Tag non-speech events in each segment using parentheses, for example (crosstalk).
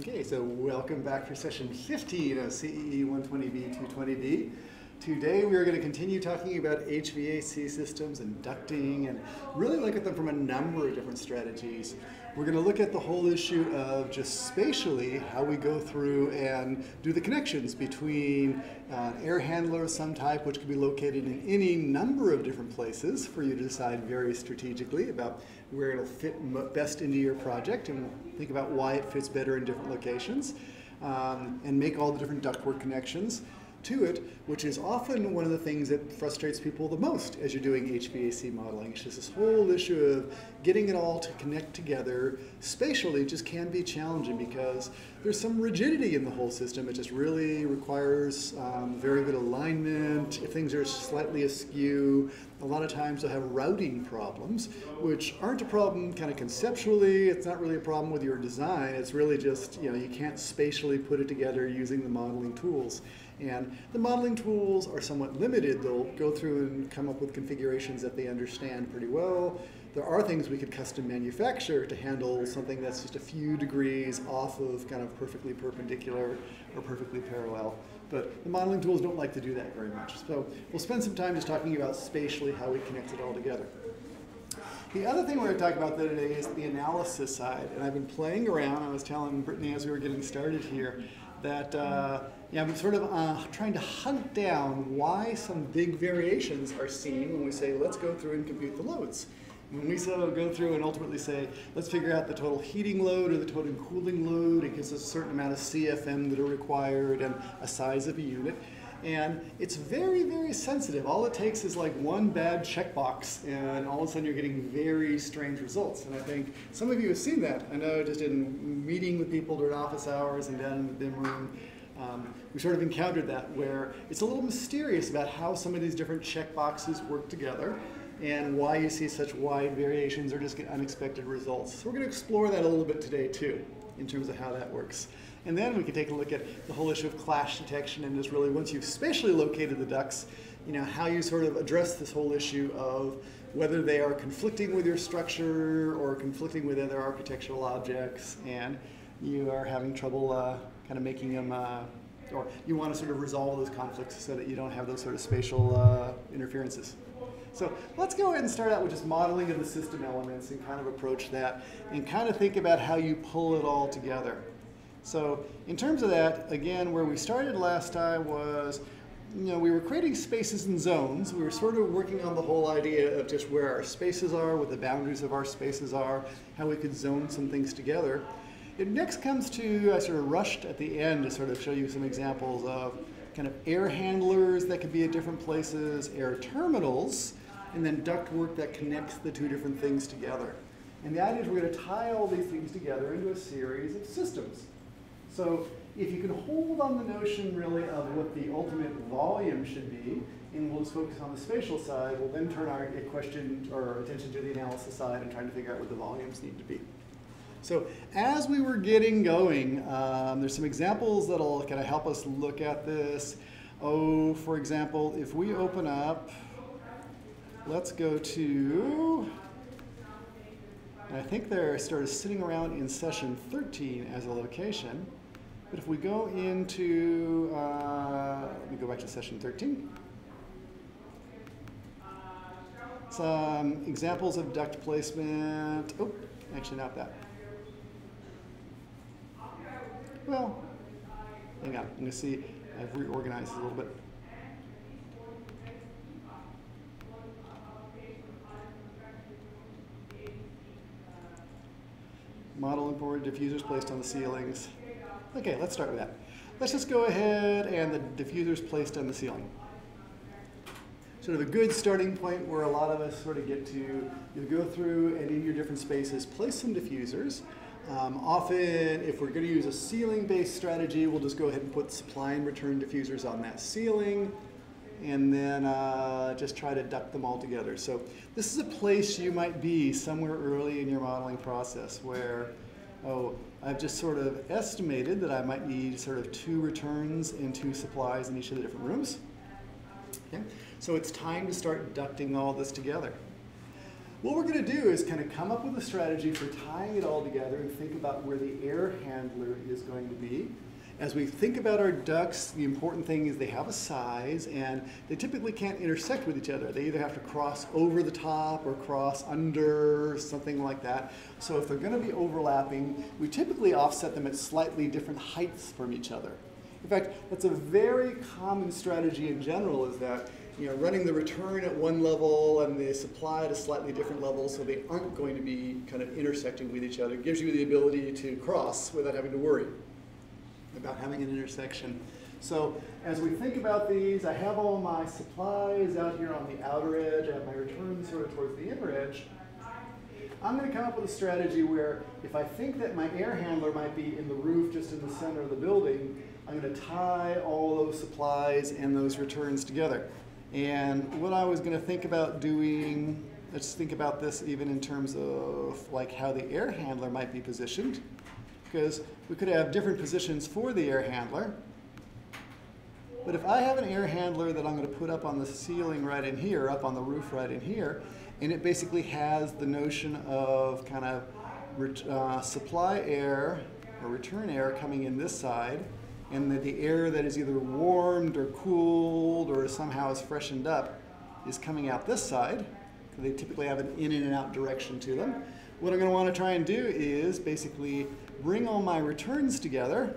Okay, so welcome back for session 15 of CEE 120B 220B. Today we are going to continue talking about HVAC systems and ducting and really look at them from a number of different strategies. We're going to look at the whole issue of just spatially how we go through and do the connections between uh, air handler of some type, which can be located in any number of different places for you to decide very strategically about where it'll fit best into your project and think about why it fits better in different locations um, and make all the different ductwork connections to it, which is often one of the things that frustrates people the most as you're doing HVAC modeling. It's just this whole issue of getting it all to connect together spatially just can be challenging because there's some rigidity in the whole system. It just really requires um, very good alignment. If things are slightly askew, a lot of times they'll have routing problems, which aren't a problem kind of conceptually. It's not really a problem with your design. It's really just, you know, you can't spatially put it together using the modeling tools. And the modeling tools are somewhat limited. They'll go through and come up with configurations that they understand pretty well. There are things we could custom manufacture to handle something that's just a few degrees off of kind of perfectly perpendicular or perfectly parallel. But the modeling tools don't like to do that very much. So we'll spend some time just talking about spatially how we connect it all together. The other thing we're going to talk about today is the analysis side. And I've been playing around. I was telling Brittany as we were getting started here that uh, yeah, I'm sort of uh, trying to hunt down why some big variations are seen when we say, let's go through and compute the loads. When we so go through and ultimately say, let's figure out the total heating load or the total cooling load, it gives us a certain amount of CFM that are required and a size of a unit. And it's very, very sensitive. All it takes is like one bad checkbox, and all of a sudden you're getting very strange results. And I think some of you have seen that. I know just in meeting with people during office hours and down in the BIM room, um, we sort of encountered that where it's a little mysterious about how some of these different check boxes work together and why you see such wide variations or just get unexpected results. So we're going to explore that a little bit today too, in terms of how that works. And then we can take a look at the whole issue of clash detection and just really once you've spatially located the ducts, you know, how you sort of address this whole issue of whether they are conflicting with your structure or conflicting with other architectural objects and you are having trouble uh, kind of making them, uh, or you want to sort of resolve those conflicts so that you don't have those sort of spatial uh, interferences. So let's go ahead and start out with just modeling of the system elements and kind of approach that and kind of think about how you pull it all together. So in terms of that, again, where we started last time was, you know, we were creating spaces and zones. We were sort of working on the whole idea of just where our spaces are, what the boundaries of our spaces are, how we could zone some things together. It next comes to, I sort of rushed at the end to sort of show you some examples of kind of air handlers that could be at different places, air terminals, and then ductwork that connects the two different things together. And the idea is we're going to tie all these things together into a series of systems. So if you can hold on the notion really of what the ultimate volume should be, and we'll just focus on the spatial side, we'll then turn our question or attention to the analysis side and trying to figure out what the volumes need to be. So as we were getting going, um, there's some examples that'll kind of help us look at this. Oh, for example, if we open up, let's go to, I think they're sort of sitting around in session 13 as a location. But if we go into, uh, let me go back to session 13. Some examples of duct placement. Oh, actually not that. Well, hang on. I'm going to see. I've reorganized a little bit. Model import diffusers placed on the ceilings. Okay, let's start with that. Let's just go ahead and the diffusers placed on the ceiling. Sort of a good starting point where a lot of us sort of get to, you go through and in your different spaces, place some diffusers. Um, often, if we're going to use a ceiling-based strategy, we'll just go ahead and put supply and return diffusers on that ceiling, and then uh, just try to duct them all together. So this is a place you might be somewhere early in your modeling process where, oh, I've just sort of estimated that I might need sort of two returns and two supplies in each of the different rooms. Okay? So it's time to start ducting all this together. What we're going to do is kind of come up with a strategy for tying it all together and think about where the air handler is going to be. As we think about our ducts, the important thing is they have a size and they typically can't intersect with each other. They either have to cross over the top or cross under, something like that. So if they're going to be overlapping, we typically offset them at slightly different heights from each other. In fact, that's a very common strategy in general is that you know, running the return at one level and the supply at a slightly different level so they aren't going to be kind of intersecting with each other it gives you the ability to cross without having to worry about having an intersection. So as we think about these, I have all my supplies out here on the outer edge. I have my returns sort of towards the inner edge. I'm going to come up with a strategy where if I think that my air handler might be in the roof just in the center of the building, I'm going to tie all those supplies and those returns together. And what I was going to think about doing, let's think about this even in terms of like how the air handler might be positioned, because we could have different positions for the air handler. But if I have an air handler that I'm going to put up on the ceiling right in here, up on the roof right in here, and it basically has the notion of kind of uh, supply air or return air coming in this side, and that the air that is either warmed or cooled or somehow is freshened up is coming out this side. They typically have an in and out direction to them. What I'm going to want to try and do is basically bring all my returns together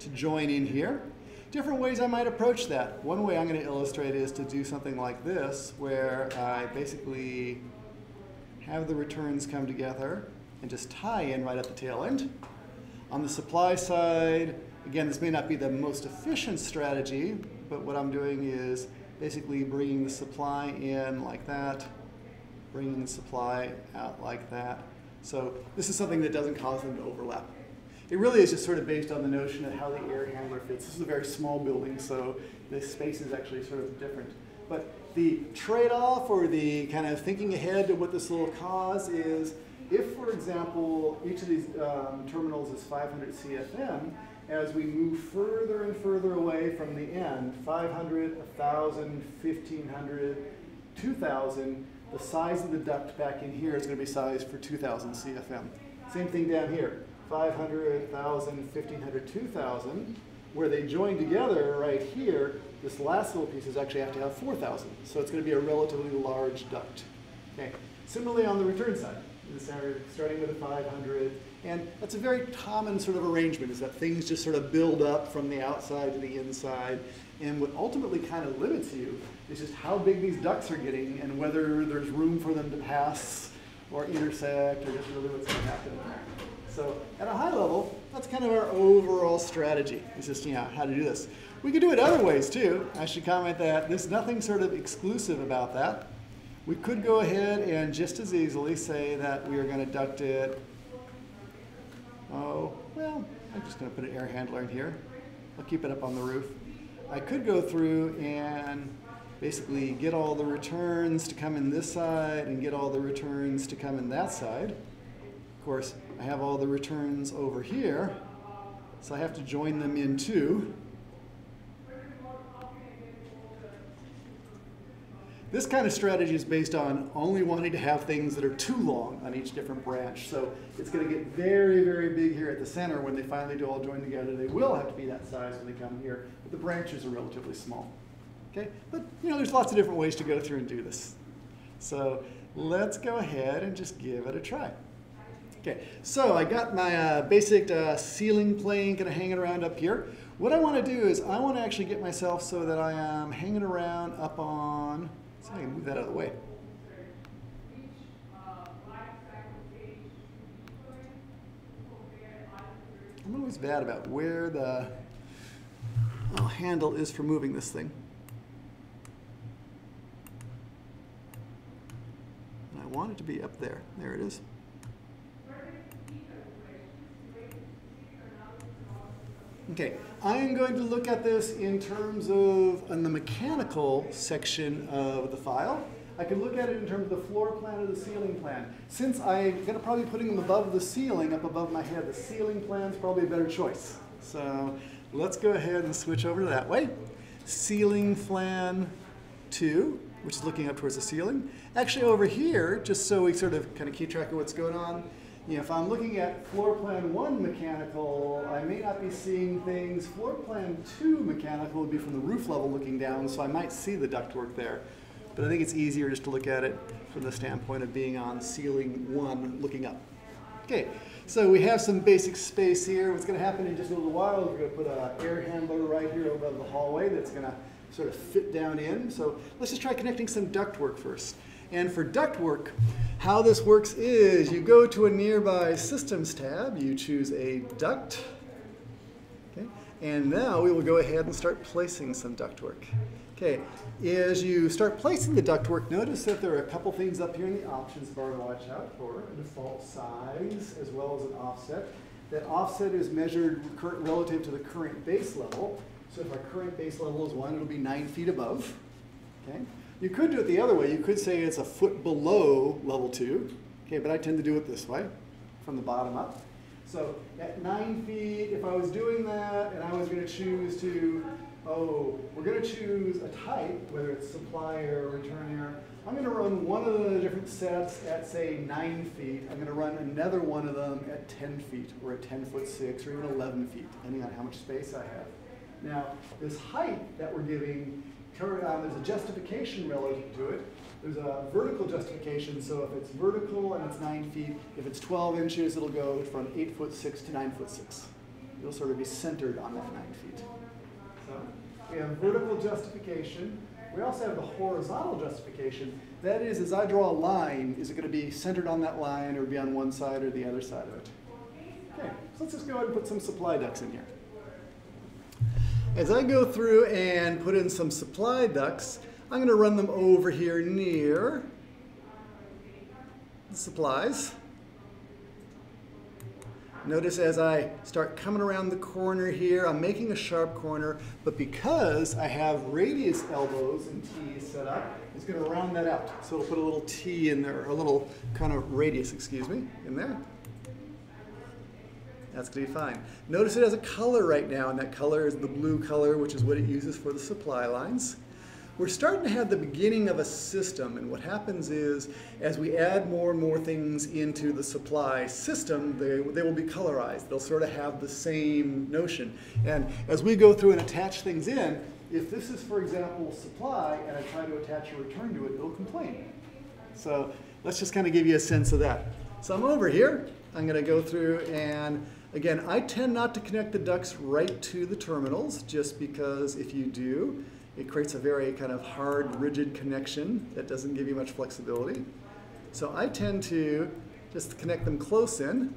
to join in here. Different ways I might approach that. One way I'm going to illustrate is to do something like this, where I basically have the returns come together and just tie in right at the tail end. On the supply side, again, this may not be the most efficient strategy, but what I'm doing is basically bringing the supply in like that, bringing the supply out like that. So this is something that doesn't cause them to overlap. It really is just sort of based on the notion of how the air handler fits. This is a very small building, so the space is actually sort of different. But the trade-off or the kind of thinking ahead to what this will cause is if, for example, each of these um, terminals is 500 CFM, as we move further and further away from the end, 500, 1,000, 1,500, 2,000, the size of the duct back in here is going to be sized for 2,000 CFM. Same thing down here, 500, 1,000, 1,500, 2,000. Where they join together right here, this last little piece is actually have to have 4,000. So it's going to be a relatively large duct. Okay. Similarly on the return side, starting with a 500, and that's a very common sort of arrangement is that things just sort of build up from the outside to the inside. And what ultimately kind of limits you is just how big these ducts are getting and whether there's room for them to pass or intersect or just really what's going to happen. There. So at a high level, that's kind of our overall strategy. It's just, you know, how to do this. We could do it other ways too. I should comment that there's nothing sort of exclusive about that. We could go ahead and just as easily say that we are going to duct it. Oh, well, I'm just going to put an air handler in here. I'll keep it up on the roof. I could go through and basically get all the returns to come in this side and get all the returns to come in that side. Of course, I have all the returns over here, so I have to join them in too. This kind of strategy is based on only wanting to have things that are too long on each different branch. So it's going to get very, very big here at the center when they finally do all join together. They will have to be that size when they come here, but the branches are relatively small. Okay, but you know, there's lots of different ways to go through and do this. So let's go ahead and just give it a try. Okay, so I got my uh, basic uh, ceiling plane kind of hanging around up here. What I want to do is I want to actually get myself so that I am hanging around up on, so I can move that out of the way. I'm always bad about where the handle is for moving this thing. And I want it to be up there. There it is. Okay, I am going to look at this in terms of in the mechanical section of the file. I can look at it in terms of the floor plan or the ceiling plan. Since I'm going to probably be putting them above the ceiling, up above my head, the ceiling plan is probably a better choice. So let's go ahead and switch over to that way. Ceiling plan 2 which is looking up towards the ceiling. Actually over here, just so we sort of kind of keep track of what's going on, you know, if I'm looking at floor plan one mechanical, I may not be seeing things. Floor plan two mechanical would be from the roof level looking down, so I might see the ductwork there. But I think it's easier just to look at it from the standpoint of being on ceiling one looking up. Okay, so we have some basic space here. What's going to happen in just a little while is we're to put an air handler right here above the hallway that's going to sort of fit down in. So let's just try connecting some ductwork first. And for ductwork, how this works is you go to a nearby Systems tab, you choose a duct, okay, and now we will go ahead and start placing some ductwork. Okay, as you start placing the ductwork, notice that there are a couple things up here in the options bar to watch out for. A default size as well as an offset. That offset is measured relative to the current base level. So if our current base level is one, it'll be nine feet above. Okay. You could do it the other way. You could say it's a foot below level two. Okay, but I tend to do it this way, from the bottom up. So at nine feet, if I was doing that and I was going to choose to oh, we're going to choose a type, whether it's supply or return. I'm going to run one of the different sets at, say, 9 feet. I'm going to run another one of them at 10 feet, or at 10 foot 6, or even 11 feet, depending on how much space I have. Now, this height that we're giving, um, there's a justification relative to it. There's a vertical justification, so if it's vertical and it's 9 feet, if it's 12 inches, it'll go from 8 foot 6 to 9 foot 6. It'll sort of be centered on that 9 feet. So we have vertical justification. We also have the horizontal justification. That is, as I draw a line, is it going to be centered on that line or be on one side or the other side of it? Okay, so let's just go ahead and put some supply ducts in here. As I go through and put in some supply ducts, I'm going to run them over here near the supplies. Notice as I start coming around the corner here, I'm making a sharp corner, but because I have radius elbows and T's set up, it's going to round that out. So it'll put a little T in there, a little kind of radius, excuse me, in there. That's going to be fine. Notice it has a color right now, and that color is the blue color, which is what it uses for the supply lines we're starting to have the beginning of a system. And what happens is, as we add more and more things into the supply system, they, they will be colorized. They'll sort of have the same notion. And as we go through and attach things in, if this is, for example, supply, and I try to attach a return to it, it'll complain. So let's just kind of give you a sense of that. So I'm over here. I'm going to go through and again, I tend not to connect the ducts right to the terminals just because if you do, it creates a very kind of hard, rigid connection that doesn't give you much flexibility. So I tend to just connect them close in.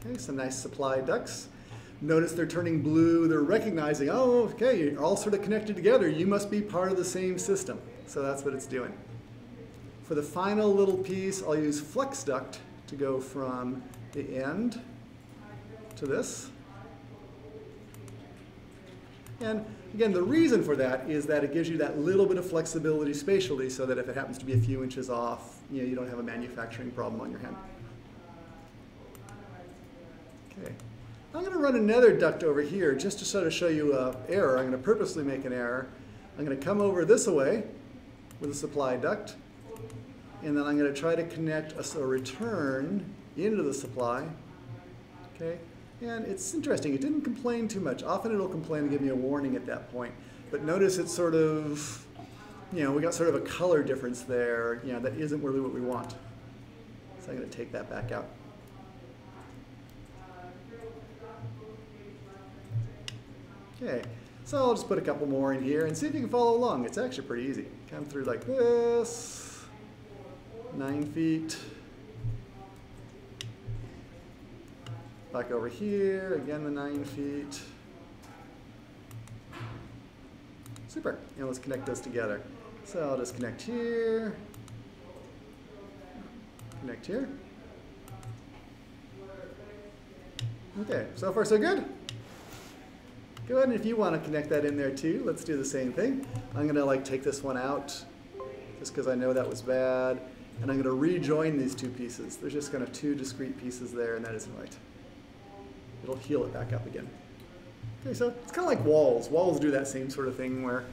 Okay, some nice supply ducts. Notice they're turning blue. They're recognizing, oh, okay, you're all sort of connected together. You must be part of the same system. So that's what it's doing. For the final little piece, I'll use flex duct to go from the end to this. And again, the reason for that is that it gives you that little bit of flexibility spatially so that if it happens to be a few inches off, you, know, you don't have a manufacturing problem on your hand. Okay. I'm going to run another duct over here just to sort of show you an error. I'm going to purposely make an error. I'm going to come over this way with a supply duct, and then I'm going to try to connect a, a return into the supply. Okay. And it's interesting, it didn't complain too much. Often it'll complain and give me a warning at that point. But notice it's sort of, you know, we got sort of a color difference there, you know, that isn't really what we want. So I'm going to take that back out. Okay, so I'll just put a couple more in here and see if you can follow along. It's actually pretty easy. Come through like this, nine feet. Back over here, again the nine feet. Super, and let's connect those together. So I'll just connect here, connect here. Okay, so far so good? Go ahead and if you want to connect that in there too, let's do the same thing. I'm gonna like take this one out just because I know that was bad. And I'm gonna rejoin these two pieces. There's just kind of two discrete pieces there and that isn't right it'll heal it back up again. Okay, so it's kind of like walls. Walls do that same sort of thing where,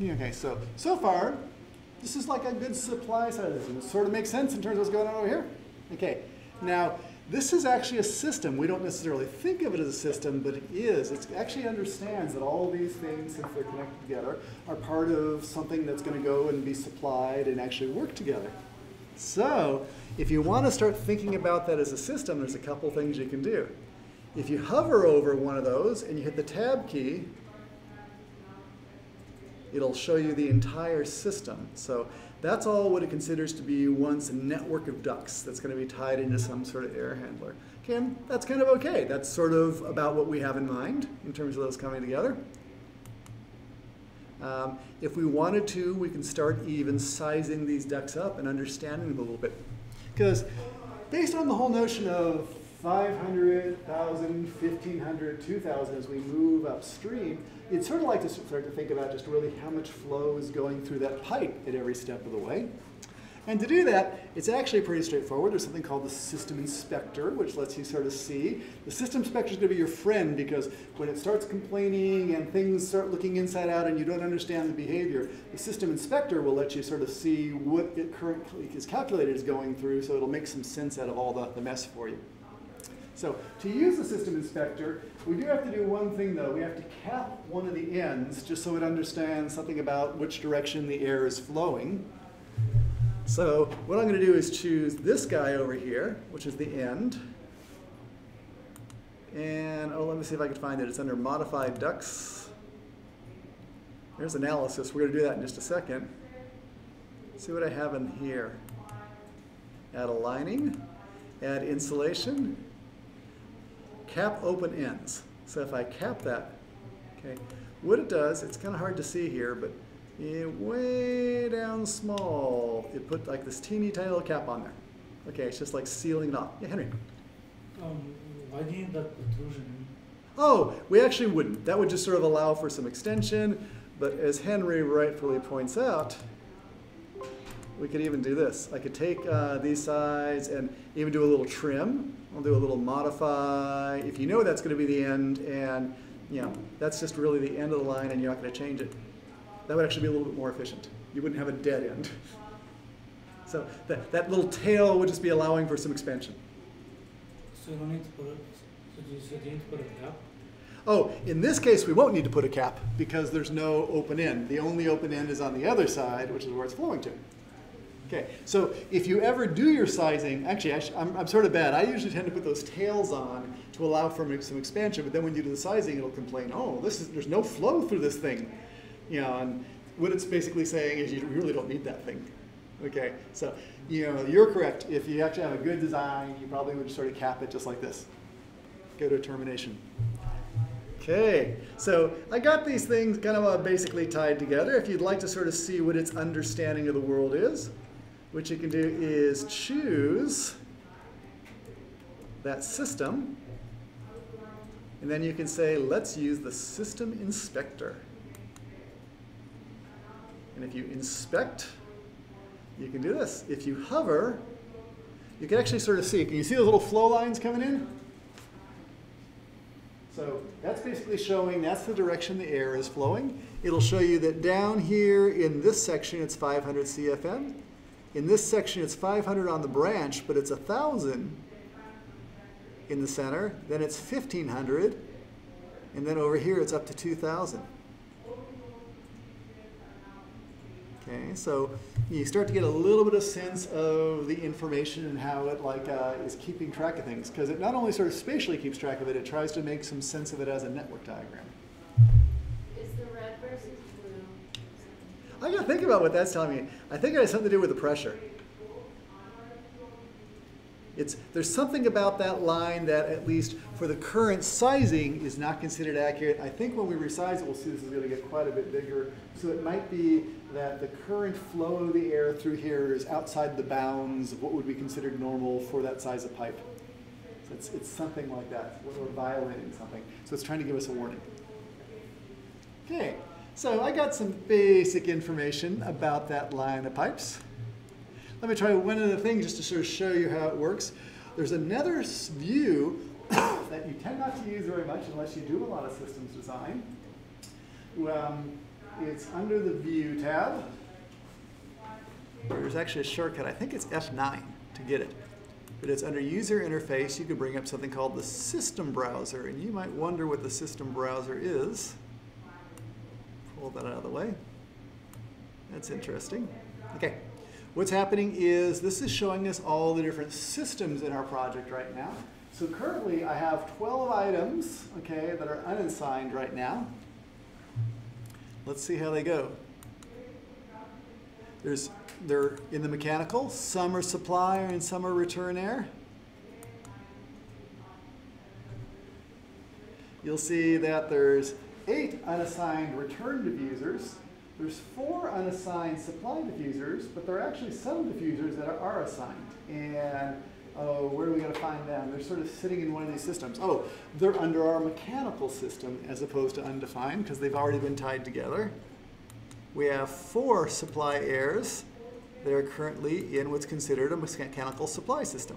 okay, so, so far, this is like a good supply side of this. It sort of makes sense in terms of what's going on over here. Okay, now, this is actually a system. We don't necessarily think of it as a system, but it is. It actually understands that all these things, since they're connected together, are part of something that's going to go and be supplied and actually work together. So, if you want to start thinking about that as a system, there's a couple things you can do. If you hover over one of those and you hit the tab key, it'll show you the entire system. So that's all what it considers to be once a network of ducts that's going to be tied into some sort of air handler. Okay, that's kind of okay. That's sort of about what we have in mind in terms of those coming together. Um, if we wanted to, we can start even sizing these ducts up and understanding them a little bit. Because based on the whole notion of 500, 1,000, 1,500, 2,000 as we move upstream, you'd sort of like to start to think about just really how much flow is going through that pipe at every step of the way. And to do that, it's actually pretty straightforward. There's something called the system inspector, which lets you sort of see. The system inspector is going to be your friend because when it starts complaining and things start looking inside out and you don't understand the behavior, the system inspector will let you sort of see what it currently is calculated is going through so it'll make some sense out of all the, the mess for you. So to use the system inspector, we do have to do one thing though. We have to cap one of the ends just so it understands something about which direction the air is flowing. So what I'm going to do is choose this guy over here, which is the end. And oh, let me see if I can find it. It's under modified ducts. There's analysis. We're going to do that in just a second. see what I have in here. Add a lining, add insulation, cap open ends. So if I cap that, okay, what it does, it's kind of hard to see here, but way down small, it put like this teeny tiny little cap on there. Okay, it's just like sealing it off. Yeah, Henry. Um, why do you need that protrusion? Oh, we actually wouldn't. That would just sort of allow for some extension, but as Henry rightfully points out, we could even do this. I could take uh, these sides and even do a little trim. I'll do a little modify. If you know that's going to be the end, and you know that's just really the end of the line, and you're not going to change it that would actually be a little bit more efficient. You wouldn't have a dead end. (laughs) so that, that little tail would just be allowing for some expansion. So you don't need to put it, so you said you need to put a cap? Oh, in this case, we won't need to put a cap because there's no open end. The only open end is on the other side, which is where it's flowing to. Okay, so if you ever do your sizing, actually, I am I'm sort of bad. I usually tend to put those tails on to allow for some expansion, but then when you do the sizing, it'll complain, oh, this is, there's no flow through this thing. You know, and what it's basically saying is you really don't need that thing. Okay, so you know you're correct. If you actually have a good design, you probably would sort of cap it just like this. Go to termination. Okay, so I got these things kind of uh, basically tied together. If you'd like to sort of see what its understanding of the world is, what you can do is choose that system, and then you can say, let's use the system inspector. And if you inspect, you can do this. If you hover, you can actually sort of see. Can you see those little flow lines coming in? So that's basically showing that's the direction the air is flowing. It'll show you that down here in this section it's 500 CFM. In this section it's 500 on the branch, but it's 1,000 in the center. Then it's 1,500. And then over here it's up to 2,000. Okay, so you start to get a little bit of sense of the information and how it like uh, is keeping track of things because it not only sort of spatially keeps track of it, it tries to make some sense of it as a network diagram. Is the red versus blue? I gotta think about what that's telling me. I think it has something to do with the pressure. It's, there's something about that line that, at least for the current sizing, is not considered accurate. I think when we resize it, we'll see this is going to get quite a bit bigger. So it might be that the current flow of the air through here is outside the bounds of what would be considered normal for that size of pipe. So it's, it's something like that. We're violating something. So it's trying to give us a warning. Okay, so I got some basic information about that line of pipes. Let me try one other thing just to sort of show you how it works. There's another view (coughs) that you tend not to use very much unless you do a lot of systems design. Um, it's under the View tab. There's actually a shortcut. I think it's F9 to get it. But it's under User Interface. You could bring up something called the System Browser. And you might wonder what the System Browser is. Pull that out of the way. That's interesting. Okay. What's happening is this is showing us all the different systems in our project right now. So currently I have 12 items, okay, that are unassigned right now. Let's see how they go. There's, they're in the mechanical, some are supply and some are return air. You'll see that there's eight unassigned return diffusers. There's four unassigned supply diffusers, but there are actually some diffusers that are assigned. And oh, where are we going to find them? They're sort of sitting in one of these systems. Oh, they're under our mechanical system as opposed to undefined because they've already been tied together. We have four supply airs that are currently in what's considered a mechanical supply system.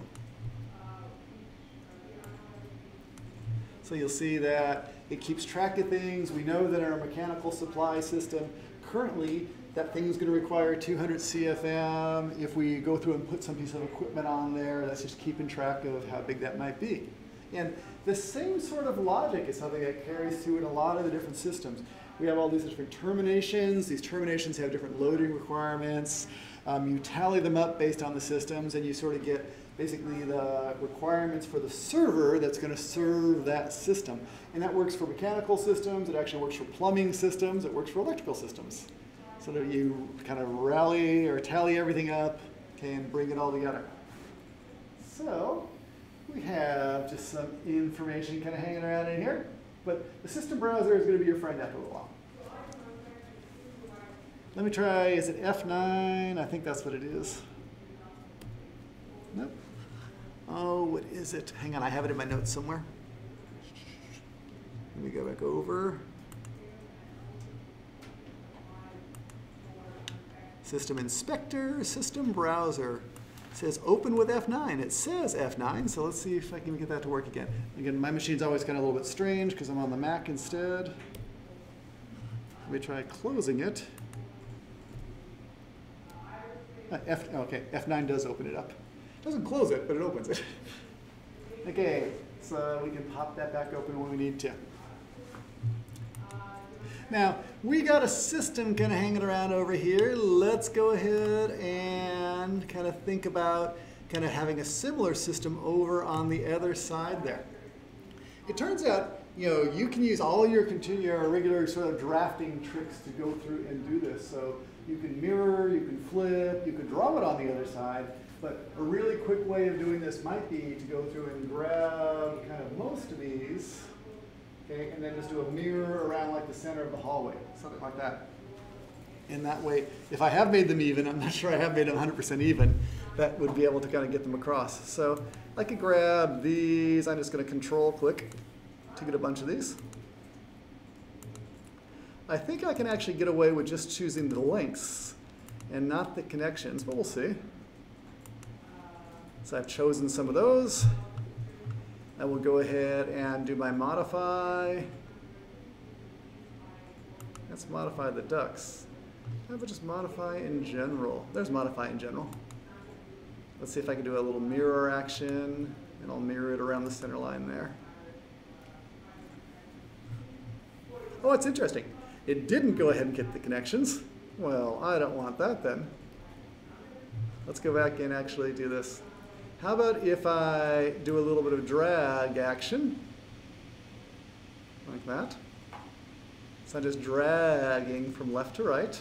So you'll see that it keeps track of things. We know that our mechanical supply system, currently, that thing is going to require 200 CFM. If we go through and put some piece of equipment on there, that's just keeping track of how big that might be. And the same sort of logic is something that carries through in a lot of the different systems. We have all these different terminations. These terminations have different loading requirements. Um, you tally them up based on the systems, and you sort of get basically the requirements for the server that's going to serve that system. And that works for mechanical systems, it actually works for plumbing systems, it works for electrical systems. So that you kind of rally or tally everything up and bring it all together. So we have just some information kind of hanging around in here. But the system browser is going to be your friend after a while. Let me try, is it F9? I think that's what it is. Nope. Oh, what is it? Hang on, I have it in my notes somewhere. Let me go back over. System Inspector, System Browser. It says open with F9. It says F9, so let's see if I can get that to work again. Again, my machine's always kind of a little bit strange because I'm on the Mac instead. Let me try closing it. Uh, F, okay, F9 does open it up. Doesn't close it, but it opens it. (laughs) okay, so we can pop that back open when we need to. Now, we got a system kind of hanging around over here. Let's go ahead and kind of think about kind of having a similar system over on the other side there. It turns out, you know, you can use all your continuous or regular sort of drafting tricks to go through and do this. So you can mirror, you can flip, you can draw it on the other side, but a really quick way of doing this might be to go through and grab kind of most of these, okay, and then just do a mirror around like the center of the hallway, something like that. And that way, if I have made them even, I'm not (laughs) sure I have made them 100% even, that would be able to kind of get them across. So I could grab these, I'm just going to control click to get a bunch of these. I think I can actually get away with just choosing the lengths and not the connections, but we'll see. So I've chosen some of those. I will go ahead and do my modify. Let's modify the ducts. How about just modify in general? There's modify in general. Let's see if I can do a little mirror action, and I'll mirror it around the center line there. Oh, it's interesting. It didn't go ahead and get the connections. Well, I don't want that then. Let's go back and actually do this. How about if I do a little bit of drag action, like that. So I'm just dragging from left to right.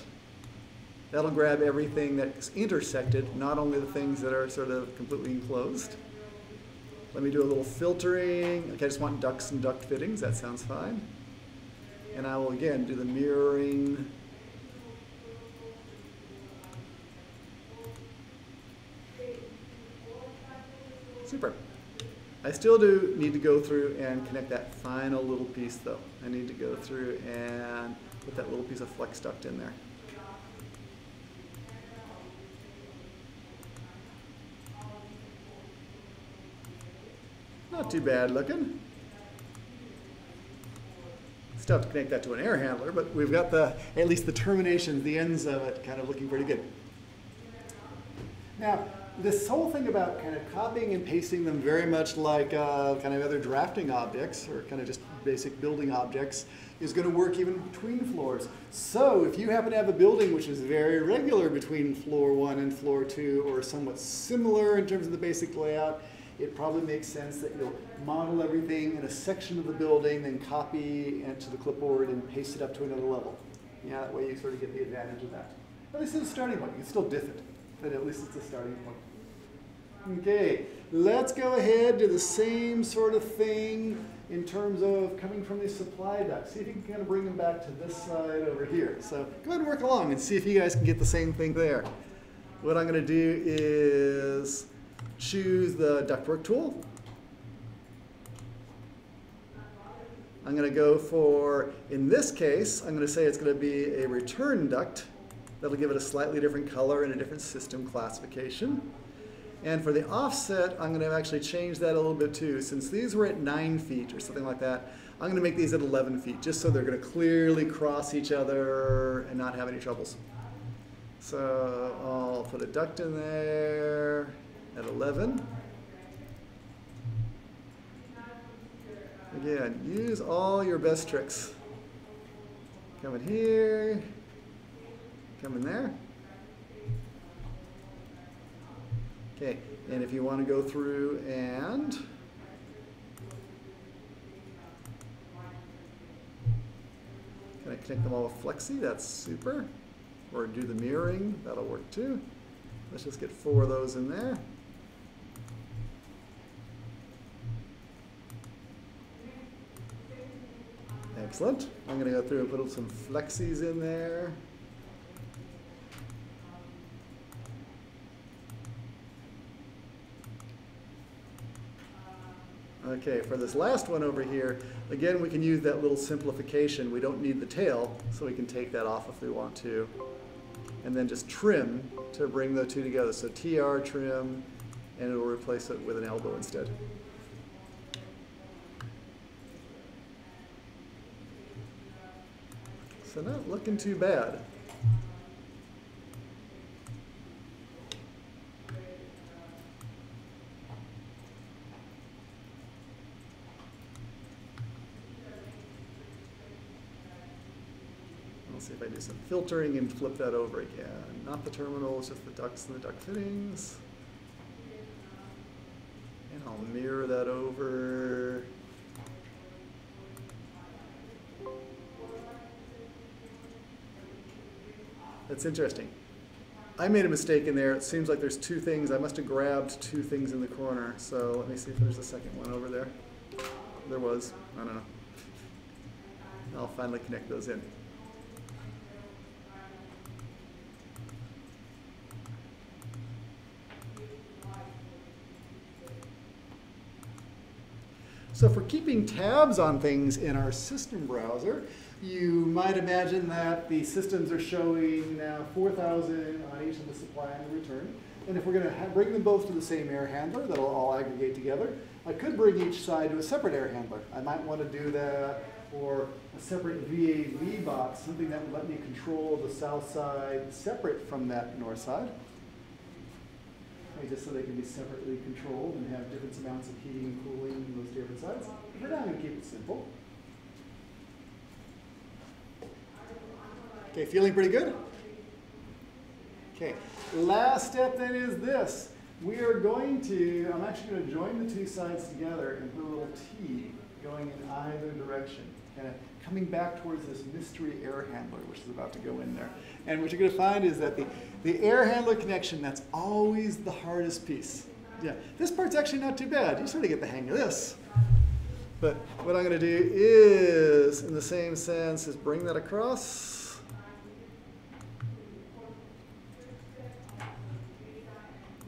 That'll grab everything that's intersected, not only the things that are sort of completely enclosed. Let me do a little filtering. Okay, I just want ducts and duct fittings. That sounds fine. And I will again do the mirroring. Super. I still do need to go through and connect that final little piece though. I need to go through and put that little piece of flex duct in there. Not too bad looking. Still have to connect that to an air handler, but we've got the, at least the terminations, the ends of it kind of looking pretty good. Now, this whole thing about kind of copying and pasting them very much like uh, kind of other drafting objects or kind of just basic building objects is going to work even between floors. So if you happen to have a building which is very regular between floor one and floor two or somewhat similar in terms of the basic layout, it probably makes sense that you'll model everything in a section of the building, then copy it to the clipboard and paste it up to another level. Yeah, that way you sort of get the advantage of that. At least it's a starting point. You can still diff it, but at least it's a starting point. Okay, let's go ahead, do the same sort of thing in terms of coming from the supply duct. See if you can kind of bring them back to this side over here. So go ahead and work along and see if you guys can get the same thing there. What I'm going to do is choose the ductwork tool. I'm going to go for, in this case, I'm going to say it's going to be a return duct. That'll give it a slightly different color and a different system classification. And for the offset, I'm going to actually change that a little bit too. Since these were at 9 feet or something like that, I'm going to make these at 11 feet, just so they're going to clearly cross each other and not have any troubles. So I'll put a duct in there at 11. Again, use all your best tricks. Come in here, come in there. Okay, and if you want to go through and kind of connect them all with Flexi, that's super. Or do the mirroring, that'll work too. Let's just get four of those in there. Excellent. I'm going to go through and put some flexis in there. Okay, for this last one over here, again, we can use that little simplification. We don't need the tail, so we can take that off if we want to. And then just trim to bring the two together. So TR trim, and it'll replace it with an elbow instead. So not looking too bad. If I do some filtering and flip that over again. Not the terminals, just the ducts and the duct fittings. And I'll mirror that over. That's interesting. I made a mistake in there. It seems like there's two things. I must have grabbed two things in the corner. So let me see if there's a second one over there. There was. I don't know. I'll finally connect those in. So for keeping tabs on things in our system browser, you might imagine that the systems are showing uh, now 4,000 on each of the supply and the return. And if we're going to bring them both to the same air handler, that'll all aggregate together. I could bring each side to a separate air handler. I might want to do that or a separate VAV box, something that would let me control the south side separate from that north side. Just so they can be separately controlled and have different amounts of heating and cooling in those different sides. But I'm going to keep it simple. Okay, feeling pretty good? Okay, last step then is this. We are going to, I'm actually going to join the two sides together and put a little T going in either direction, coming back towards this mystery air handler, which is about to go in there. And what you're going to find is that the, the air handler connection, that's always the hardest piece. Yeah, this part's actually not too bad. You sort of get the hang of this. But what I'm going to do is, in the same sense, is bring that across.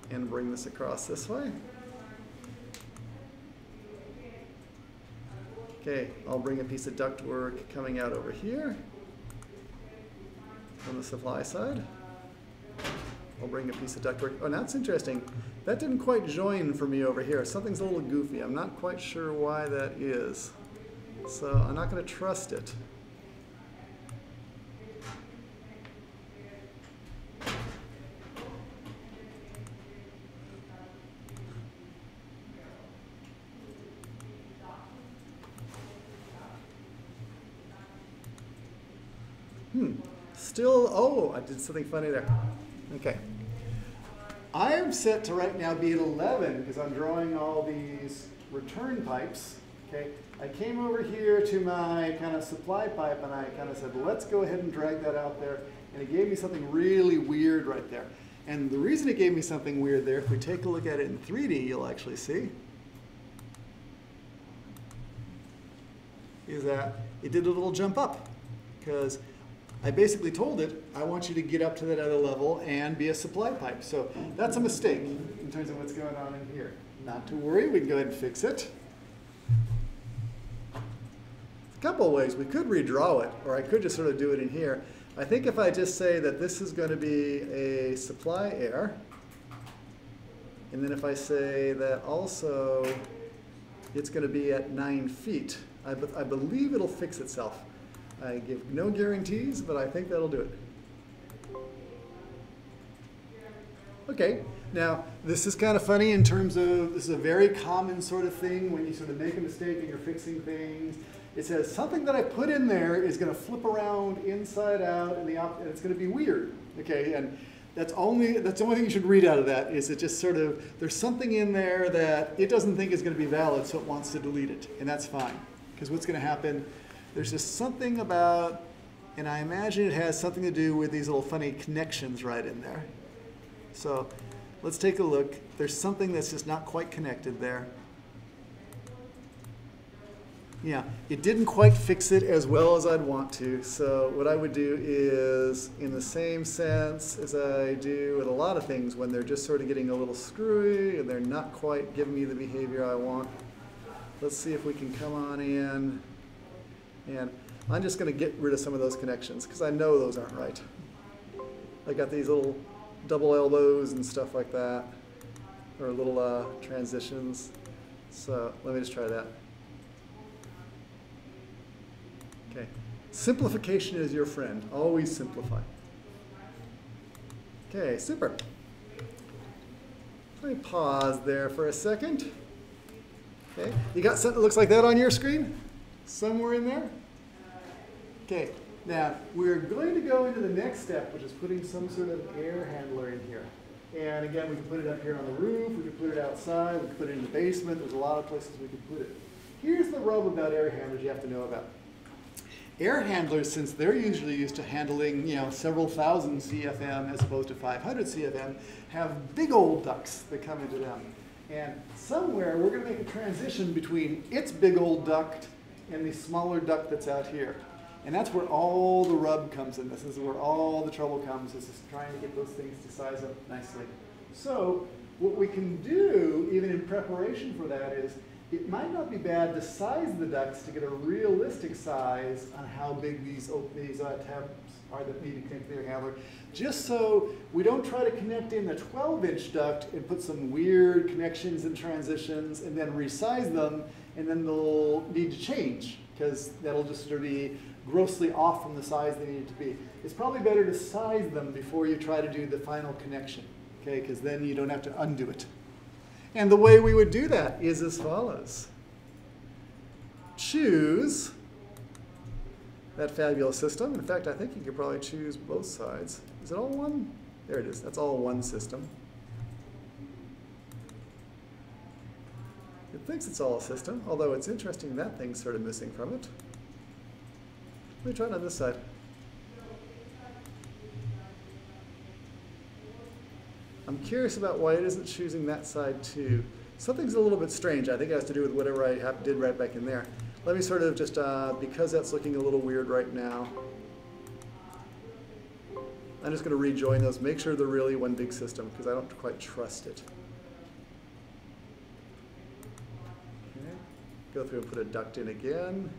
And bring this across this way. Okay, I'll bring a piece of ductwork coming out over here on the supply side. I'll bring a piece of ductwork. Oh, it's interesting. That didn't quite join for me over here. Something's a little goofy. I'm not quite sure why that is. So I'm not going to trust it. Hmm. Still, oh, I did something funny there. Okay. I am set to right now be at 11 because I'm drawing all these return pipes. Okay. I came over here to my kind of supply pipe and I kind of said, let's go ahead and drag that out there. And it gave me something really weird right there. And the reason it gave me something weird there, if we take a look at it in 3D, you'll actually see, is that it did a little jump up. Because I basically told it, I want you to get up to that other level and be a supply pipe. So that's a mistake in terms of what's going on in here. Not to worry, we can go ahead and fix it. A couple ways. We could redraw it, or I could just sort of do it in here. I think if I just say that this is going to be a supply air, and then if I say that also it's going to be at 9 feet, I, be I believe it'll fix itself. I give no guarantees, but I think that'll do it. Okay, now this is kind of funny in terms of, this is a very common sort of thing when you sort of make a mistake and you're fixing things. It says something that I put in there is going to flip around inside out and, the and it's going to be weird. Okay, and that's only that's the only thing you should read out of that is it just sort of there's something in there that it doesn't think is going to be valid, so it wants to delete it, and that's fine because what's going to happen there's just something about, and I imagine it has something to do with these little funny connections right in there. So let's take a look. There's something that's just not quite connected there. Yeah, it didn't quite fix it as well as I'd want to. So what I would do is, in the same sense as I do with a lot of things, when they're just sort of getting a little screwy and they're not quite giving me the behavior I want, let's see if we can come on in. And I'm just going to get rid of some of those connections because I know those aren't right. I got these little double elbows and stuff like that, or little uh, transitions. So let me just try that. Okay. Simplification is your friend. Always simplify. Okay, super. Let me pause there for a second. Okay, you got something that looks like that on your screen? Somewhere in there? Okay, now we're going to go into the next step, which is putting some sort of air handler in here. And again, we can put it up here on the roof, we can put it outside, we can put it in the basement, there's a lot of places we can put it. Here's the rub about air handlers you have to know about. Air handlers, since they're usually used to handling you know, several thousand CFM as opposed to 500 CFM, have big old ducts that come into them. And somewhere we're going to make a transition between its big old duct and the smaller duct that's out here. And that's where all the rub comes in. This is where all the trouble comes, is just trying to get those things to size up nicely. So what we can do, even in preparation for that, is it might not be bad to size the ducts to get a realistic size on how big these, these uh, tabs are that need to connect to the air handler, just so we don't try to connect in the 12-inch duct and put some weird connections and transitions and then resize them and then they'll need to change because that'll just be grossly off from the size they need to be. It's probably better to size them before you try to do the final connection, okay, because then you don't have to undo it. And the way we would do that is as follows. Choose that fabulous system. In fact, I think you could probably choose both sides. Is it all one? There it is. That's all one system. It thinks it's all a system, although it's interesting that thing's sort of missing from it. Let me try it on this side. I'm curious about why it isn't choosing that side too. Something's a little bit strange. I think it has to do with whatever I did right back in there. Let me sort of just, uh, because that's looking a little weird right now, I'm just going to rejoin those, make sure they're really one big system because I don't quite trust it. Go through and put a duct in again.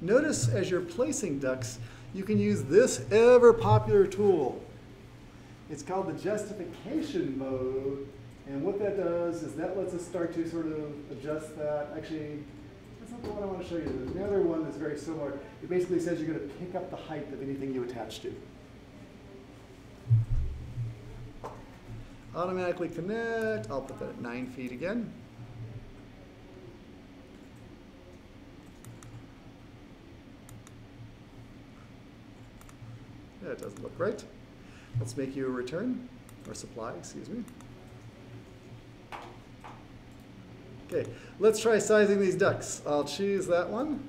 Notice as you're placing ducts, you can use this ever popular tool. It's called the justification mode. And what that does is that lets us start to sort of adjust that. Actually, that's not the one I want to show you. There's another one that's very similar. It basically says you're going to pick up the height of anything you attach to. Automatically connect. I'll put that at 9 feet again. Yeah, it doesn't look right. Let's make you a return, or supply, excuse me. Okay, let's try sizing these ducts. I'll choose that one.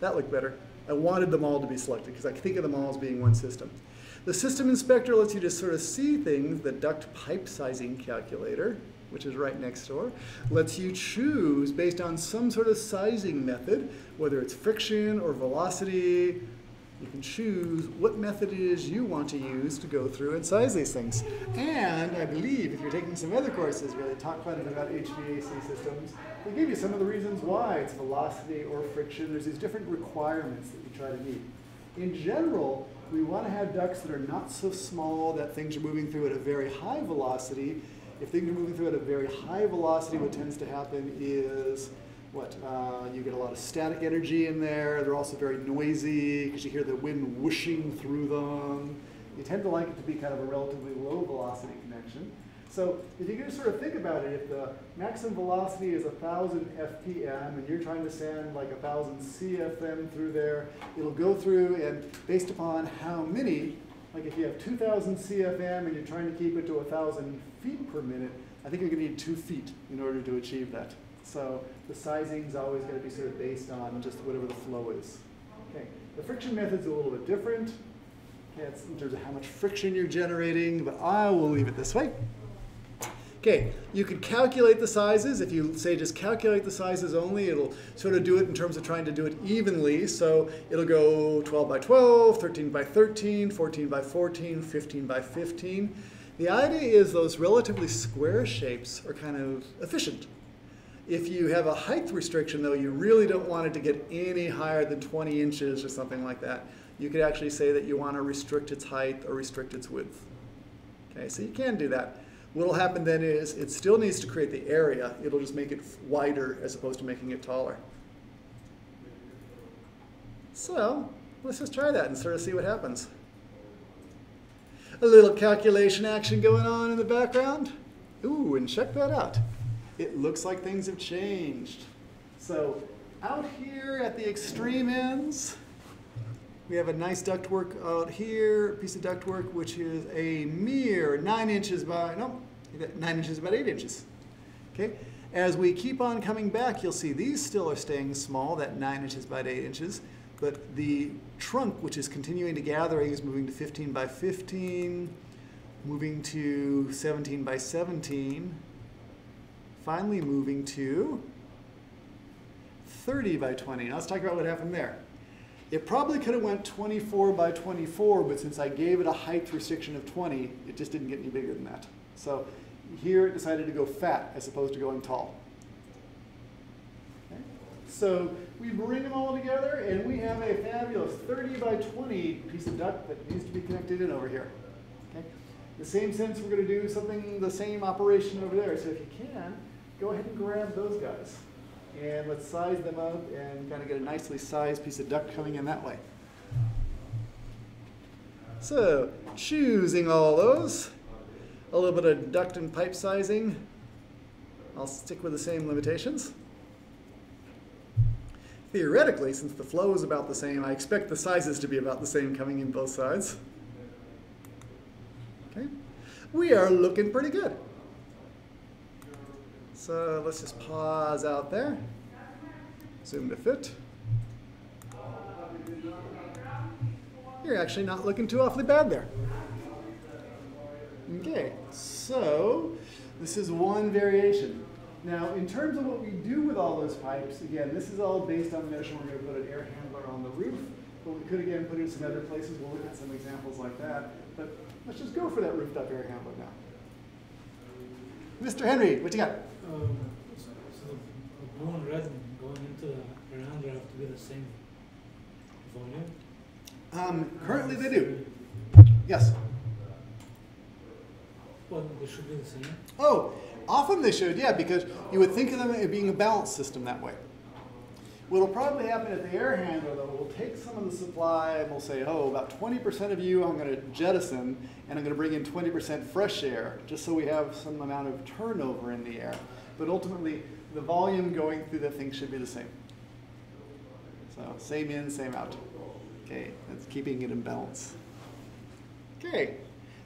That looked better. I wanted them all to be selected because I think of them all as being one system. The system inspector lets you just sort of see things. The duct pipe sizing calculator, which is right next door, lets you choose based on some sort of sizing method, whether it's friction or velocity you can choose what method it is you want to use to go through and size these things. And I believe if you're taking some other courses where they talk quite a bit about HVAC systems, they give you some of the reasons why it's velocity or friction. There's these different requirements that you try to meet. In general, we want to have ducts that are not so small that things are moving through at a very high velocity. If things are moving through at a very high velocity, what tends to happen is what uh, you get a lot of static energy in there. They're also very noisy because you hear the wind whooshing through them. You tend to like it to be kind of a relatively low velocity connection. So if you can sort of think about it, if the maximum velocity is 1,000 FPM and you're trying to send like 1,000 CFM through there, it'll go through and based upon how many, like if you have 2,000 CFM and you're trying to keep it to 1,000 feet per minute, I think you're going to need two feet in order to achieve that. So the sizing is always going to be sort of based on just whatever the flow is. Okay, the friction method's a little bit different. It's in terms of how much friction you're generating, but I will leave it this way. Okay, you can calculate the sizes. If you say just calculate the sizes only, it'll sort of do it in terms of trying to do it evenly. So it'll go 12 by 12, 13 by 13, 14 by 14, 15 by 15. The idea is those relatively square shapes are kind of efficient. If you have a height restriction, though, you really don't want it to get any higher than 20 inches or something like that. You could actually say that you want to restrict its height or restrict its width. Okay, so you can do that. What will happen then is it still needs to create the area. It'll just make it wider as opposed to making it taller. So let's just try that and sort of see what happens. A little calculation action going on in the background. Ooh, and check that out it looks like things have changed. So out here at the extreme ends, we have a nice ductwork out here, piece of ductwork, which is a mere nine inches by, no, nine inches about eight inches. Okay. As we keep on coming back, you'll see these still are staying small, that nine inches by eight inches, but the trunk, which is continuing to gathering, is moving to 15 by 15, moving to 17 by 17, finally moving to 30 by 20. Now let's talk about what happened there. It probably could have went 24 by 24, but since I gave it a height restriction of 20, it just didn't get any bigger than that. So here it decided to go fat as opposed to going tall. Okay. So we bring them all together and we have a fabulous 30 by 20 piece of duct that needs to be connected in over here. Okay. The same sense, we're going to do something, the same operation over there. So if you can, go ahead and grab those guys. And let's size them up and kind of get a nicely sized piece of duct coming in that way. So choosing all those, a little bit of duct and pipe sizing. I'll stick with the same limitations. Theoretically, since the flow is about the same, I expect the sizes to be about the same coming in both sides. Okay, we are looking pretty good. So let's just pause out there. Zoom to fit. You're actually not looking too awfully bad there. Okay, so this is one variation. Now, in terms of what we do with all those pipes, again, this is all based on the notion we're going to put an air handler on the roof, but we could again put it in some other places. We'll look at some examples like that. But let's just go for that rooftop air handler now. Mr. Henry, what you got? Um, so, so blue and red going into the around have to be the same volume. Um, currently they do. Yes. Well, they should be the same. Oh, often they should, yeah, because you would think of them as being a balanced system that way. What'll probably happen at the air handler, though, we'll take some of the supply and we'll say, oh, about 20% of you I'm going to jettison, and I'm going to bring in 20% fresh air, just so we have some amount of turnover in the air. But ultimately, the volume going through the thing should be the same. So same in, same out. Okay, that's keeping it in balance. Okay,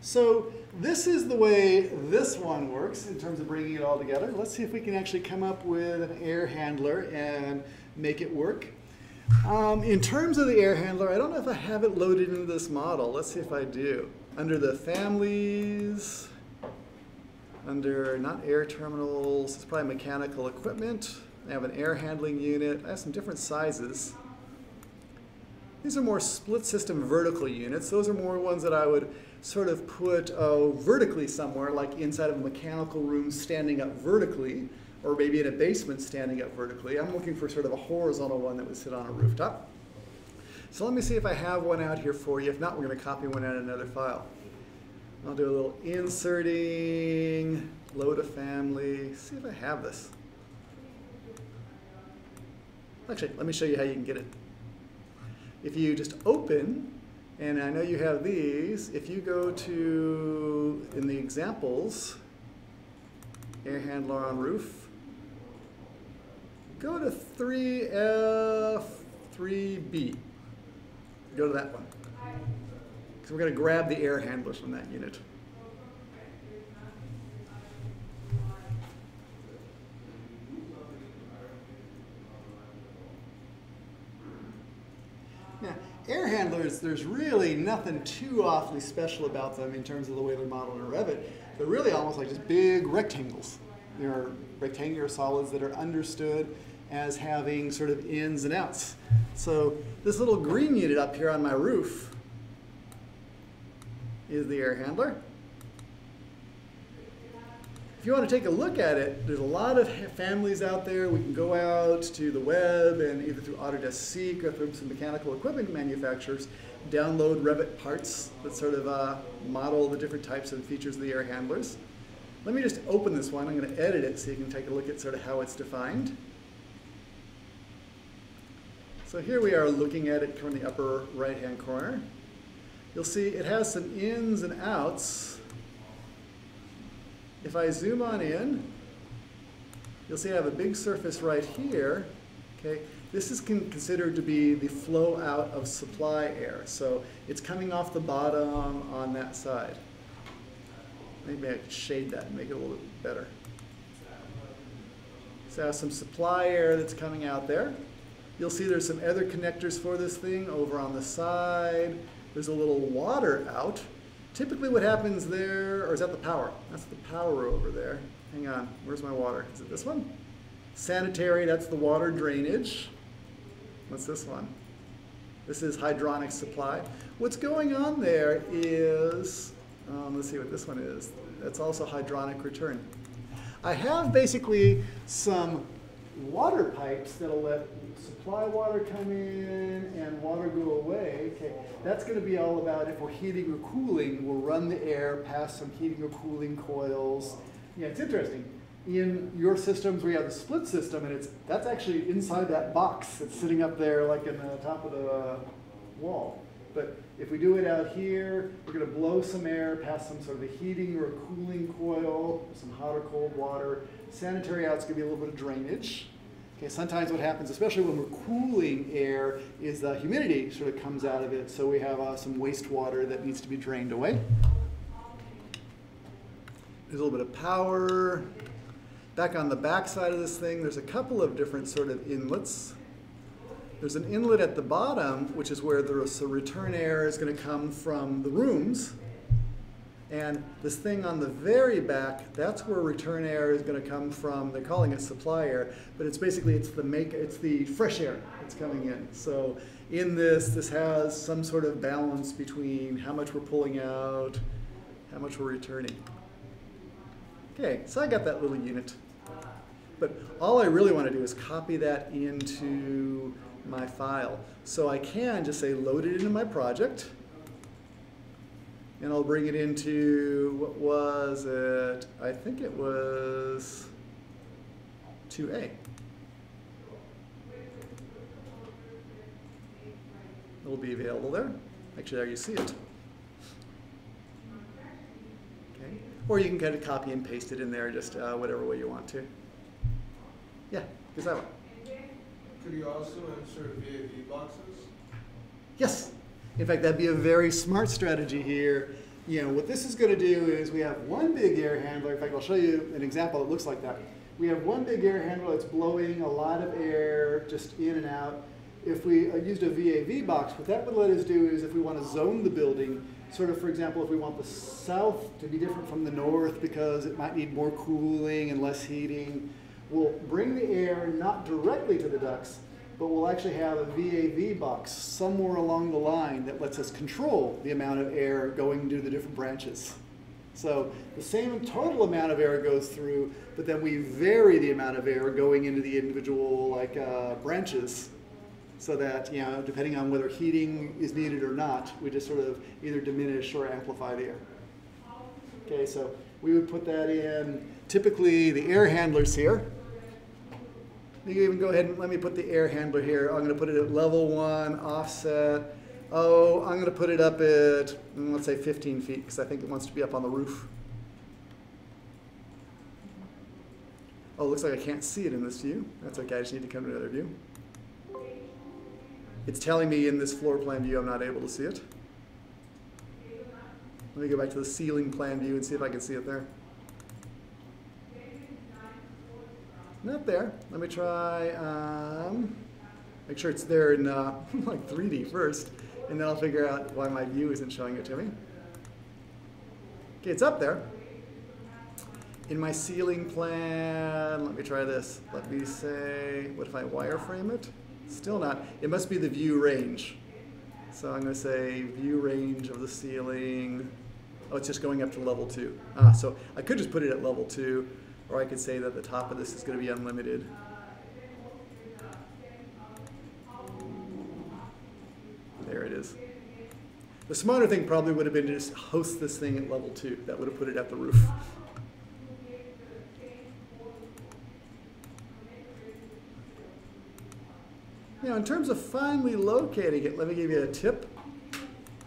so this is the way this one works in terms of bringing it all together. Let's see if we can actually come up with an air handler and make it work. Um, in terms of the air handler, I don't know if I have it loaded into this model. Let's see if I do. Under the families, under not air terminals, it's probably mechanical equipment. I have an air handling unit. I have some different sizes. These are more split system vertical units. Those are more ones that I would sort of put vertically somewhere, like inside of a mechanical room standing up vertically, or maybe in a basement standing up vertically. I'm looking for sort of a horizontal one that would sit on a rooftop. So let me see if I have one out here for you. If not, we're going to copy one out of another file. I'll do a little inserting, load a family, see if I have this. Actually, let me show you how you can get it. If you just open, and I know you have these, if you go to, in the examples, air handler on roof, go to 3F3B. Go to that one. So we're going to grab the air handlers from that unit. Now, air handlers, there's really nothing too awfully special about them in terms of the way they're modeled in Revit. They're really almost like just big rectangles. They're rectangular solids that are understood as having sort of ins and outs. So this little green unit up here on my roof is the air handler. If you want to take a look at it, there's a lot of families out there. We can go out to the web and either through Autodesk Seek or through some mechanical equipment manufacturers, download Revit parts that sort of uh, model the different types and features of the air handlers. Let me just open this one. I'm going to edit it so you can take a look at sort of how it's defined. So here we are looking at it from the upper right-hand corner. You'll see it has some ins and outs. If I zoom on in, you'll see I have a big surface right here. Okay, This is con considered to be the flow out of supply air. So it's coming off the bottom on that side. Maybe I could shade that and make it a little bit better. So I have some supply air that's coming out there. You'll see there's some other connectors for this thing over on the side. There's a little water out. Typically what happens there, or is that the power? That's the power over there. Hang on, where's my water? Is it this one? Sanitary, that's the water drainage. What's this one? This is hydronic supply. What's going on there is, um, let's see what this one is. That's also hydronic return. I have basically some water pipes that'll let supply water come in and water go away. Okay, that's going to be all about if we're heating or cooling, we'll run the air past some heating or cooling coils. Yeah, it's interesting. In your systems you have the split system, and it's that's actually inside that box. It's sitting up there like in the top of the wall. But if we do it out here, we're going to blow some air past some sort of a heating or a cooling coil, some hot or cold water. Sanitary out's going to be a little bit of drainage. Okay, sometimes what happens, especially when we're cooling air, is the humidity sort of comes out of it, so we have uh, some wastewater that needs to be drained away. There's a little bit of power. Back on the back side of this thing, there's a couple of different sort of inlets. There's an inlet at the bottom, which is where the return air is going to come from the rooms. And this thing on the very back, that's where return air is going to come from. They're calling it supply air, but it's basically it's the make it's the fresh air that's coming in. So in this, this has some sort of balance between how much we're pulling out, how much we're returning. Okay, so I got that little unit. But all I really want to do is copy that into my file. So I can just say load it into my project. And I'll bring it into, what was it? I think it was 2A. It'll be available there. Actually, there you see it. Okay. Or you can kind of copy and paste it in there, just uh, whatever way you want to. Yeah, is that one? Could you also insert VAV boxes? Yes. In fact, that'd be a very smart strategy here. You know, what this is going to do is we have one big air handler. In fact, I'll show you an example that looks like that. We have one big air handler that's blowing a lot of air just in and out. If we uh, used a VAV box, what that would let us do is if we want to zone the building, sort of, for example, if we want the south to be different from the north because it might need more cooling and less heating, we'll bring the air not directly to the ducts, but we'll actually have a VAV box somewhere along the line that lets us control the amount of air going to the different branches. So the same total amount of air goes through, but then we vary the amount of air going into the individual like uh, branches so that, you know, depending on whether heating is needed or not, we just sort of either diminish or amplify the air. Okay, so we would put that in, typically the air handlers here. You can even go ahead and let me put the air handler here. I'm going to put it at level one, offset. Oh, I'm going to put it up at, mm, let's say 15 feet, because I think it wants to be up on the roof. Oh, it looks like I can't see it in this view. That's okay, I just need to come to another view. It's telling me in this floor plan view I'm not able to see it. Let me go back to the ceiling plan view and see if I can see it there. Not there. Let me try, um, make sure it's there in uh, (laughs) like 3D first, and then I'll figure out why my view isn't showing it to me. Okay, it's up there. In my ceiling plan, let me try this. Let me say, what if I wireframe it? Still not. It must be the view range. So I'm going to say view range of the ceiling. Oh, it's just going up to level two. Ah, so I could just put it at level two, or I could say that the top of this is going to be unlimited. There it is. The smarter thing probably would have been to just host this thing at level two. That would have put it at the roof. Now, in terms of finally locating it, let me give you a tip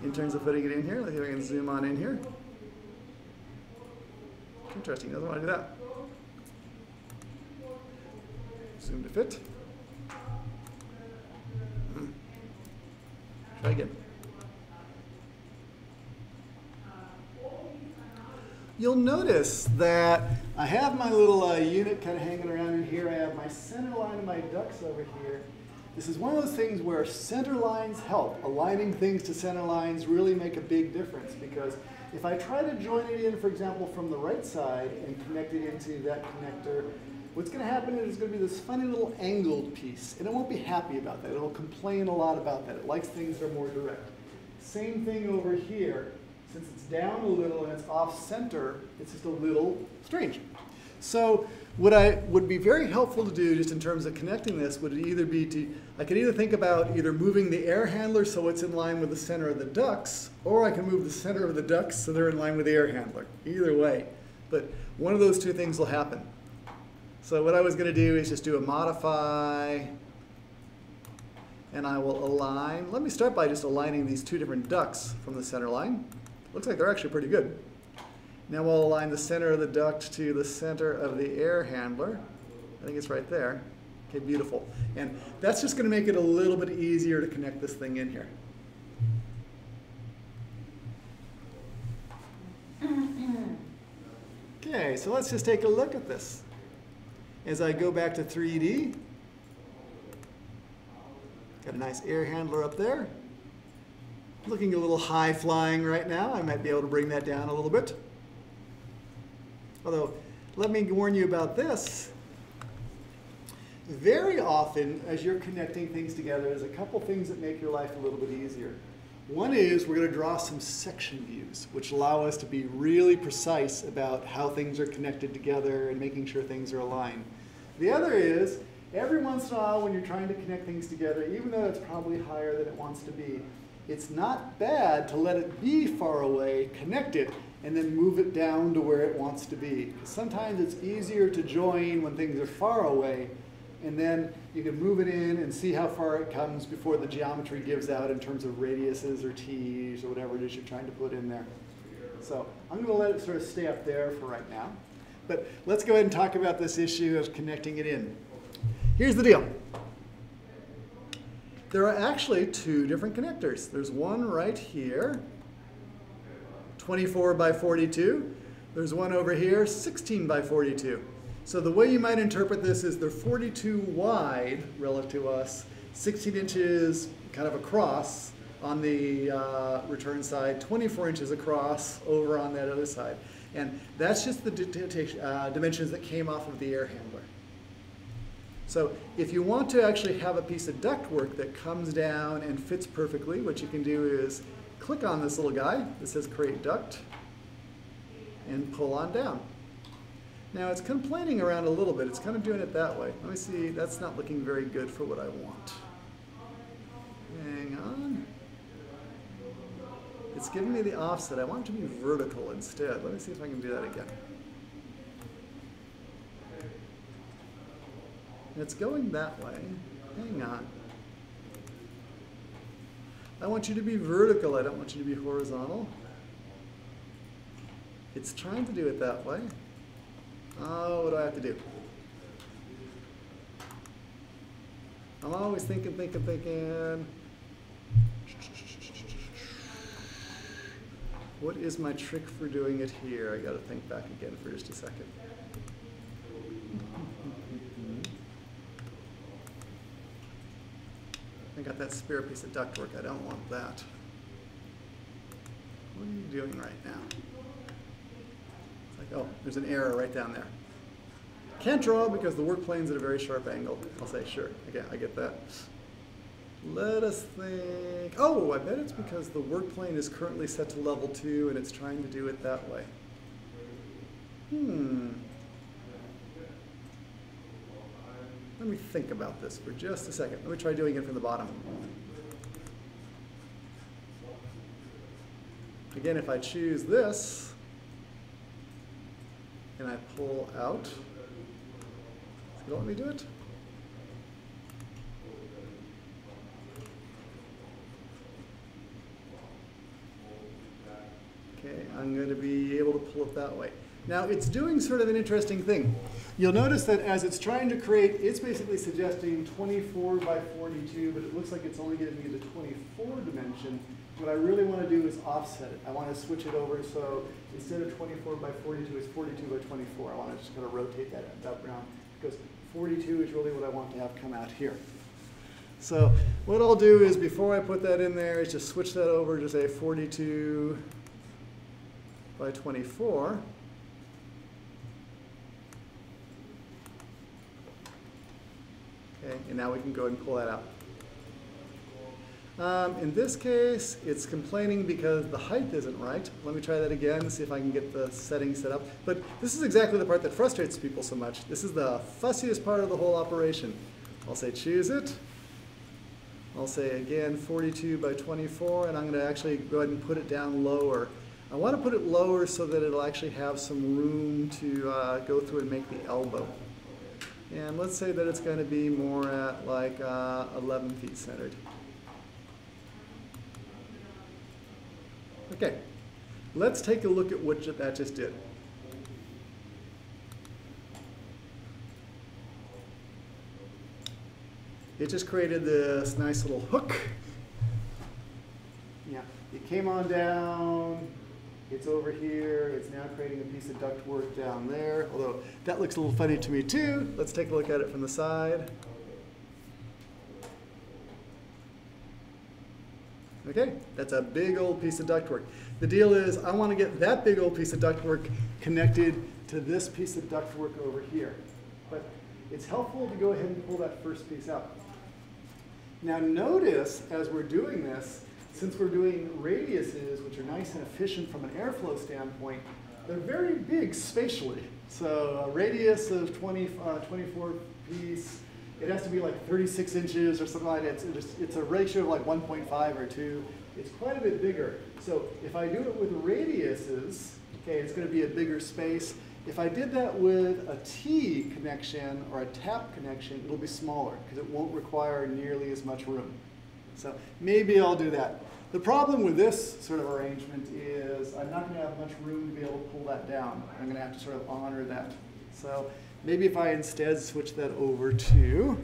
in terms of putting it in here. Let's see if I can zoom on in here. Interesting, doesn't want to do that. Zoom to fit. Hmm. Try again. You'll notice that I have my little uh, unit kind of hanging around in here. I have my center line of my ducts over here. This is one of those things where center lines help. Aligning things to center lines really make a big difference because if I try to join it in, for example, from the right side and connect it into that connector, what's going to happen is it's going to be this funny little angled piece, and it won't be happy about that. It'll complain a lot about that. It likes things that are more direct. Same thing over here. Since it's down a little and it's off center, it's just a little strange. So what I would be very helpful to do just in terms of connecting this would either be to, I could either think about either moving the air handler so it's in line with the center of the ducts, or I can move the center of the ducts so they're in line with the air handler. Either way. But one of those two things will happen. So what I was going to do is just do a modify, and I will align. Let me start by just aligning these two different ducts from the center line. Looks like they're actually pretty good. Now we'll align the center of the duct to the center of the air handler. I think it's right there. Okay, beautiful. And that's just going to make it a little bit easier to connect this thing in here. (clears throat) Okay, so let's just take a look at this. As I go back to 3D, got a nice air handler up there. Looking a little high flying right now. I might be able to bring that down a little bit. Although, let me warn you about this. Very often, as you're connecting things together, there's a couple things that make your life a little bit easier. One is we're going to draw some section views, which allow us to be really precise about how things are connected together and making sure things are aligned. The other is every once in a while when you're trying to connect things together, even though it's probably higher than it wants to be, it's not bad to let it be far away, connect it, and then move it down to where it wants to be. Sometimes it's easier to join when things are far away, and then you can move it in and see how far it comes before the geometry gives out in terms of radiuses or t's or whatever it is you're trying to put in there. So I'm going to let it sort of stay up there for right now. But let's go ahead and talk about this issue of connecting it in. Here's the deal. There are actually two different connectors. There's one right here, 24 by 42. There's one over here, 16 by 42. So the way you might interpret this is they're 42 wide relative to us, 16 inches kind of across on the uh, return side, 24 inches across over on that other side. And that's just the uh, dimensions that came off of the air handler. So if you want to actually have a piece of ductwork that comes down and fits perfectly, what you can do is click on this little guy that says create duct and pull on down. Now it's complaining around a little bit. It's kind of doing it that way. Let me see. That's not looking very good for what I want. Hang on. It's giving me the offset. I want it to be vertical instead. Let me see if I can do that again. It's going that way. Hang on. I want you to be vertical. I don't want you to be horizontal. It's trying to do it that way. Oh, what do I have to do? I'm always thinking, thinking, thinking. What is my trick for doing it here? I got to think back again for just a second. I got that spare piece of ductwork. I don't want that. What are you doing right now? It's Like, oh, there's an error right down there. Can't draw because the work plane's at a very sharp angle. I'll say, sure, okay, I get that. Let us think. Oh, I bet it's because the work plane is currently set to level two and it's trying to do it that way. Hmm. Let me think about this for just a second. Let me try doing it from the bottom. Again, if I choose this, and I pull out. Let me do it? Okay, I'm going to be able to pull it that way. Now it's doing sort of an interesting thing. You'll notice that as it's trying to create, it's basically suggesting 24 by 42, but it looks like it's only giving me the 24 dimension. What I really want to do is offset it. I want to switch it over so instead of 24 by 42, it's 42 by 24. I want to just kind of rotate that up around because 42 is really what I want to have come out here. So what I'll do is before I put that in there is just switch that over to say 42 by 24. Okay, and now we can go ahead and pull that out. Um, in this case, it's complaining because the height isn't right. Let me try that again, see if I can get the settings set up. But this is exactly the part that frustrates people so much. This is the fussiest part of the whole operation. I'll say choose it. I'll say again 42 by 24, and I'm going to actually go ahead and put it down lower. I want to put it lower so that it'll actually have some room to uh, go through and make the elbow. And let's say that it's going to be more at like uh, 11 feet centered. Okay, let's take a look at what that just did. It just created this nice little hook. Yeah, it came on down, it's over here, it's now creating a piece of ductwork down there, although that looks a little funny to me too. Let's take a look at it from the side. Okay, that's a big old piece of ductwork. The deal is I want to get that big old piece of ductwork connected to this piece of ductwork over here. But it's helpful to go ahead and pull that first piece out. Now notice as we're doing this, since we're doing radiuses, which are nice and efficient from an airflow standpoint, they're very big spatially. So a radius of 20, uh, 24 piece it has to be like 36 inches or something like that. It's, it's, it's a ratio of like 1.5 or 2. It's quite a bit bigger. So if I do it with radiuses, okay, it's going to be a bigger space. If I did that with a T connection or a tap connection, it'll be smaller because it won't require nearly as much room. So maybe I'll do that. The problem with this sort of arrangement is I'm not going to have much room to be able to pull that down. I'm going to have to sort of honor that. So maybe if I instead switch that over to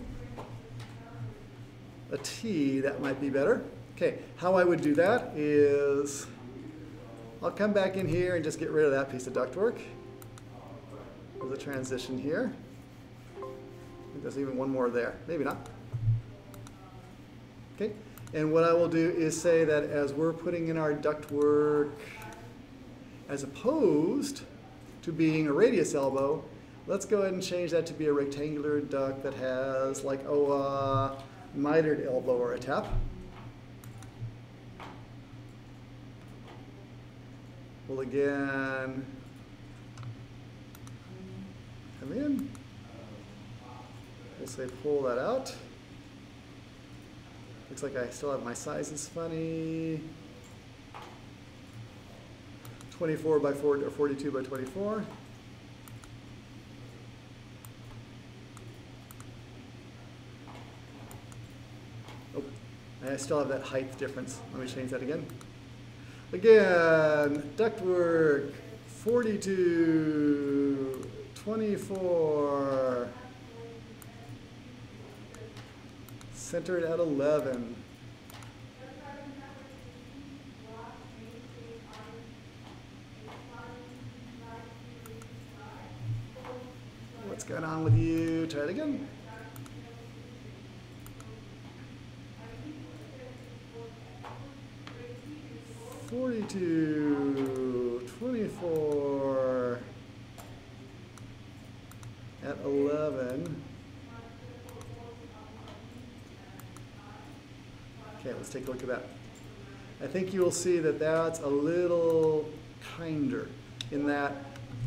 a T, that might be better. Okay, how I would do that is I'll come back in here and just get rid of that piece of ductwork. There's a transition here. There's even one more there. Maybe not. Okay, and what I will do is say that as we're putting in our ductwork, as opposed to being a radius elbow, let's go ahead and change that to be a rectangular duct that has like oh, a mitered elbow or a tap. We'll again come in. We'll say pull that out. Looks like I still have my sizes funny. 24 by 4 or 42 by 24. Oh, I still have that height difference. Let me change that again. Again, ductwork, 42, 24, centered at 11. What's going on with you? Try it again. Forty-two, twenty-four, at eleven. Okay, let's take a look at that. I think you will see that that's a little kinder in that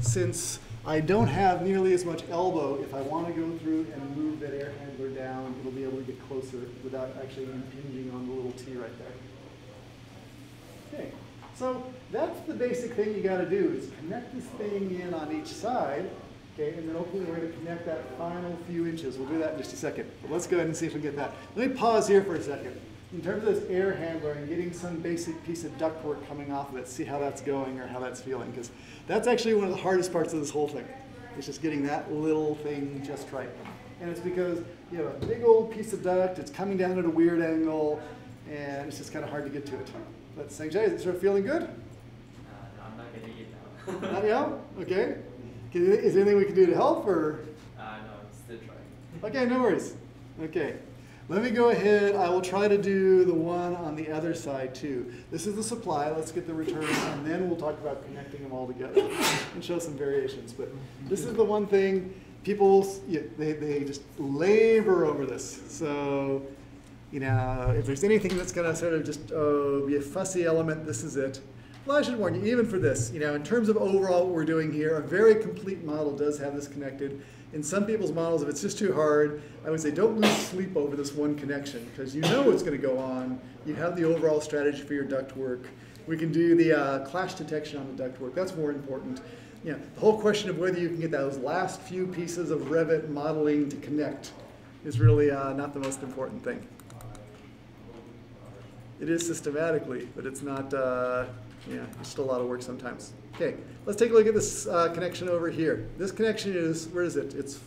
since I don't have nearly as much elbow, if I want to go through and move that air handler down, it'll be able to get closer without actually impinging on the little T right there. Okay, so that's the basic thing you got to do is connect this thing in on each side, okay, and then hopefully we're going to connect that final few inches. We'll do that in just a second. But let's go ahead and see if we can get that. Let me pause here for a second. In terms of this air handler and getting some basic piece of ductwork coming off of it, see how that's going or how that's feeling, because that's actually one of the hardest parts of this whole thing. It's just getting that little thing just right. And it's because you have a big old piece of duct, it's coming down at a weird angle, and it's just kind of hard to get to it. But Sanjay, is it sort of feeling good? Uh, no, I'm not getting it now. Not yet? Okay. Is there anything we can do to help, or? uh, no, I'm still trying. Okay, no worries. Okay. Let me go ahead. I will try to do the one on the other side too. This is the supply. Let's get the return, and then we'll talk about connecting them all together (laughs) and show some variations. But this is the one thing people, yeah, they, they just labor over this. So, you know, if there's anything that's going to sort of just oh, be a fussy element, this is it. Well, I should warn you, even for this, you know, in terms of overall what we're doing here, a very complete model does have this connected. In some people's models, if it's just too hard, I would say don't lose sleep over this one connection because you know what's going to go on. You have the overall strategy for your ductwork. We can do the uh, clash detection on the ductwork. That's more important. Know, the whole question of whether you can get those last few pieces of Revit modeling to connect is really uh, not the most important thing. It is systematically, but it's not, uh, yeah, it's still a lot of work sometimes. Okay, let's take a look at this uh, connection over here. This connection is, where is it? It's,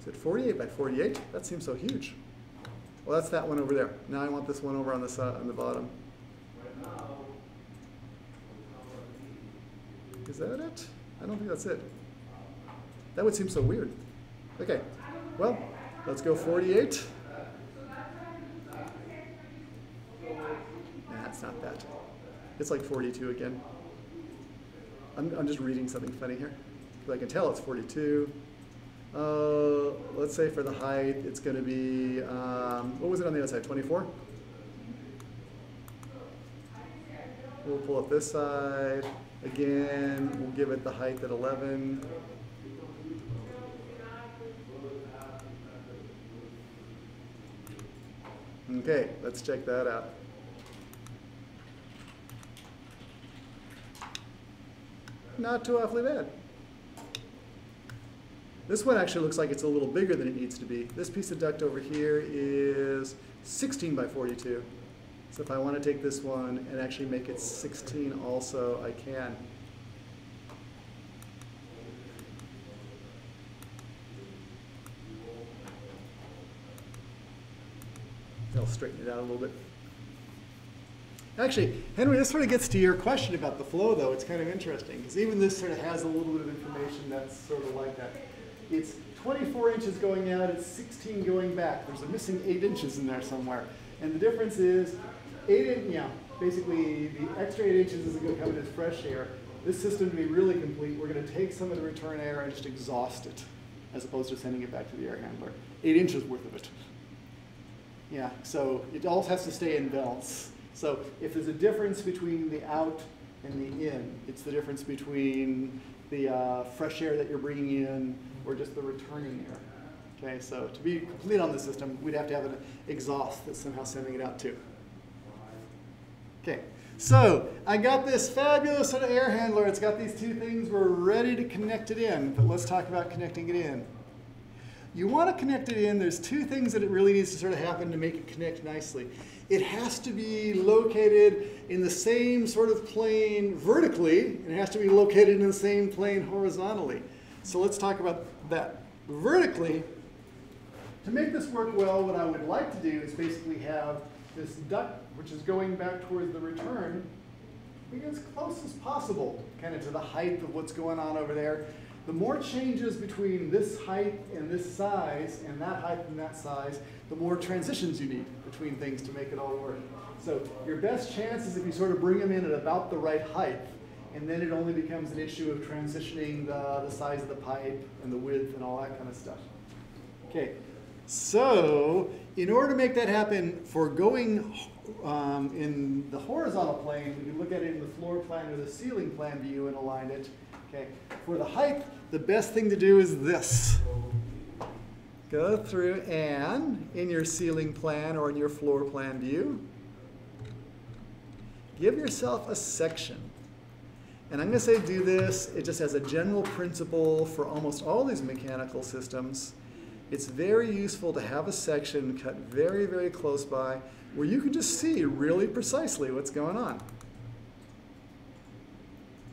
is it 48 by 48? That seems so huge. Well, that's that one over there. Now I want this one over on the side, on the bottom. Is that it? I don't think that's it. That would seem so weird. Okay, well, let's go 48. Nah, it's not that. It's like 42 again. I'm, I'm just reading something funny here. I can tell it's 42. Uh, let's say for the height, it's going to be, um, what was it on the other side, 24? We'll pull up this side. Again, we'll give it the height at 11. Okay, let's check that out. Not too awfully bad. This one actually looks like it's a little bigger than it needs to be. This piece of duct over here is 16 by 42. So if I want to take this one and actually make it 16 also, I can. I'll straighten it out a little bit. Actually, Henry, this sort of gets to your question about the flow, though. It's kind of interesting, because even this sort of has a little bit of information that's sort of like that. It's 24 inches going out, it's 16 going back. There's a missing 8 inches in there somewhere. And the difference is, 8 in, yeah, basically the extra 8 inches isn't going to come in as fresh air. This system to be really complete, we're going to take some of the return air and just exhaust it, as opposed to sending it back to the air handler. 8 inches worth of it. Yeah, so it all has to stay in balance. So if there's a difference between the out and the in, it's the difference between the uh, fresh air that you're bringing in or just the returning air. Okay, so to be complete on the system, we'd have to have an exhaust that's somehow sending it out too. Okay, so I got this fabulous sort of air handler. It's got these two things. We're ready to connect it in, but let's talk about connecting it in. You want to connect it in. There's two things that it really needs to sort of happen to make it connect nicely. It has to be located in the same sort of plane vertically, and it has to be located in the same plane horizontally. So let's talk about that. Vertically, to make this work well, what I would like to do is basically have this duct, which is going back towards the return, be as close as possible, kind of to the height of what's going on over there. The more changes between this height and this size, and that height and that size, the more transitions you need between things to make it all work. So your best chance is if you sort of bring them in at about the right height, and then it only becomes an issue of transitioning the, the size of the pipe and the width and all that kind of stuff. Okay, so in order to make that happen, for going um, in the horizontal plane, we can look at it in the floor plan or the ceiling plan view and align it. Okay, for the height, the best thing to do is this. Go through and in your ceiling plan or in your floor plan view, give yourself a section. And I'm going to say do this, it just has a general principle for almost all these mechanical systems. It's very useful to have a section cut very, very close by where you can just see really precisely what's going on.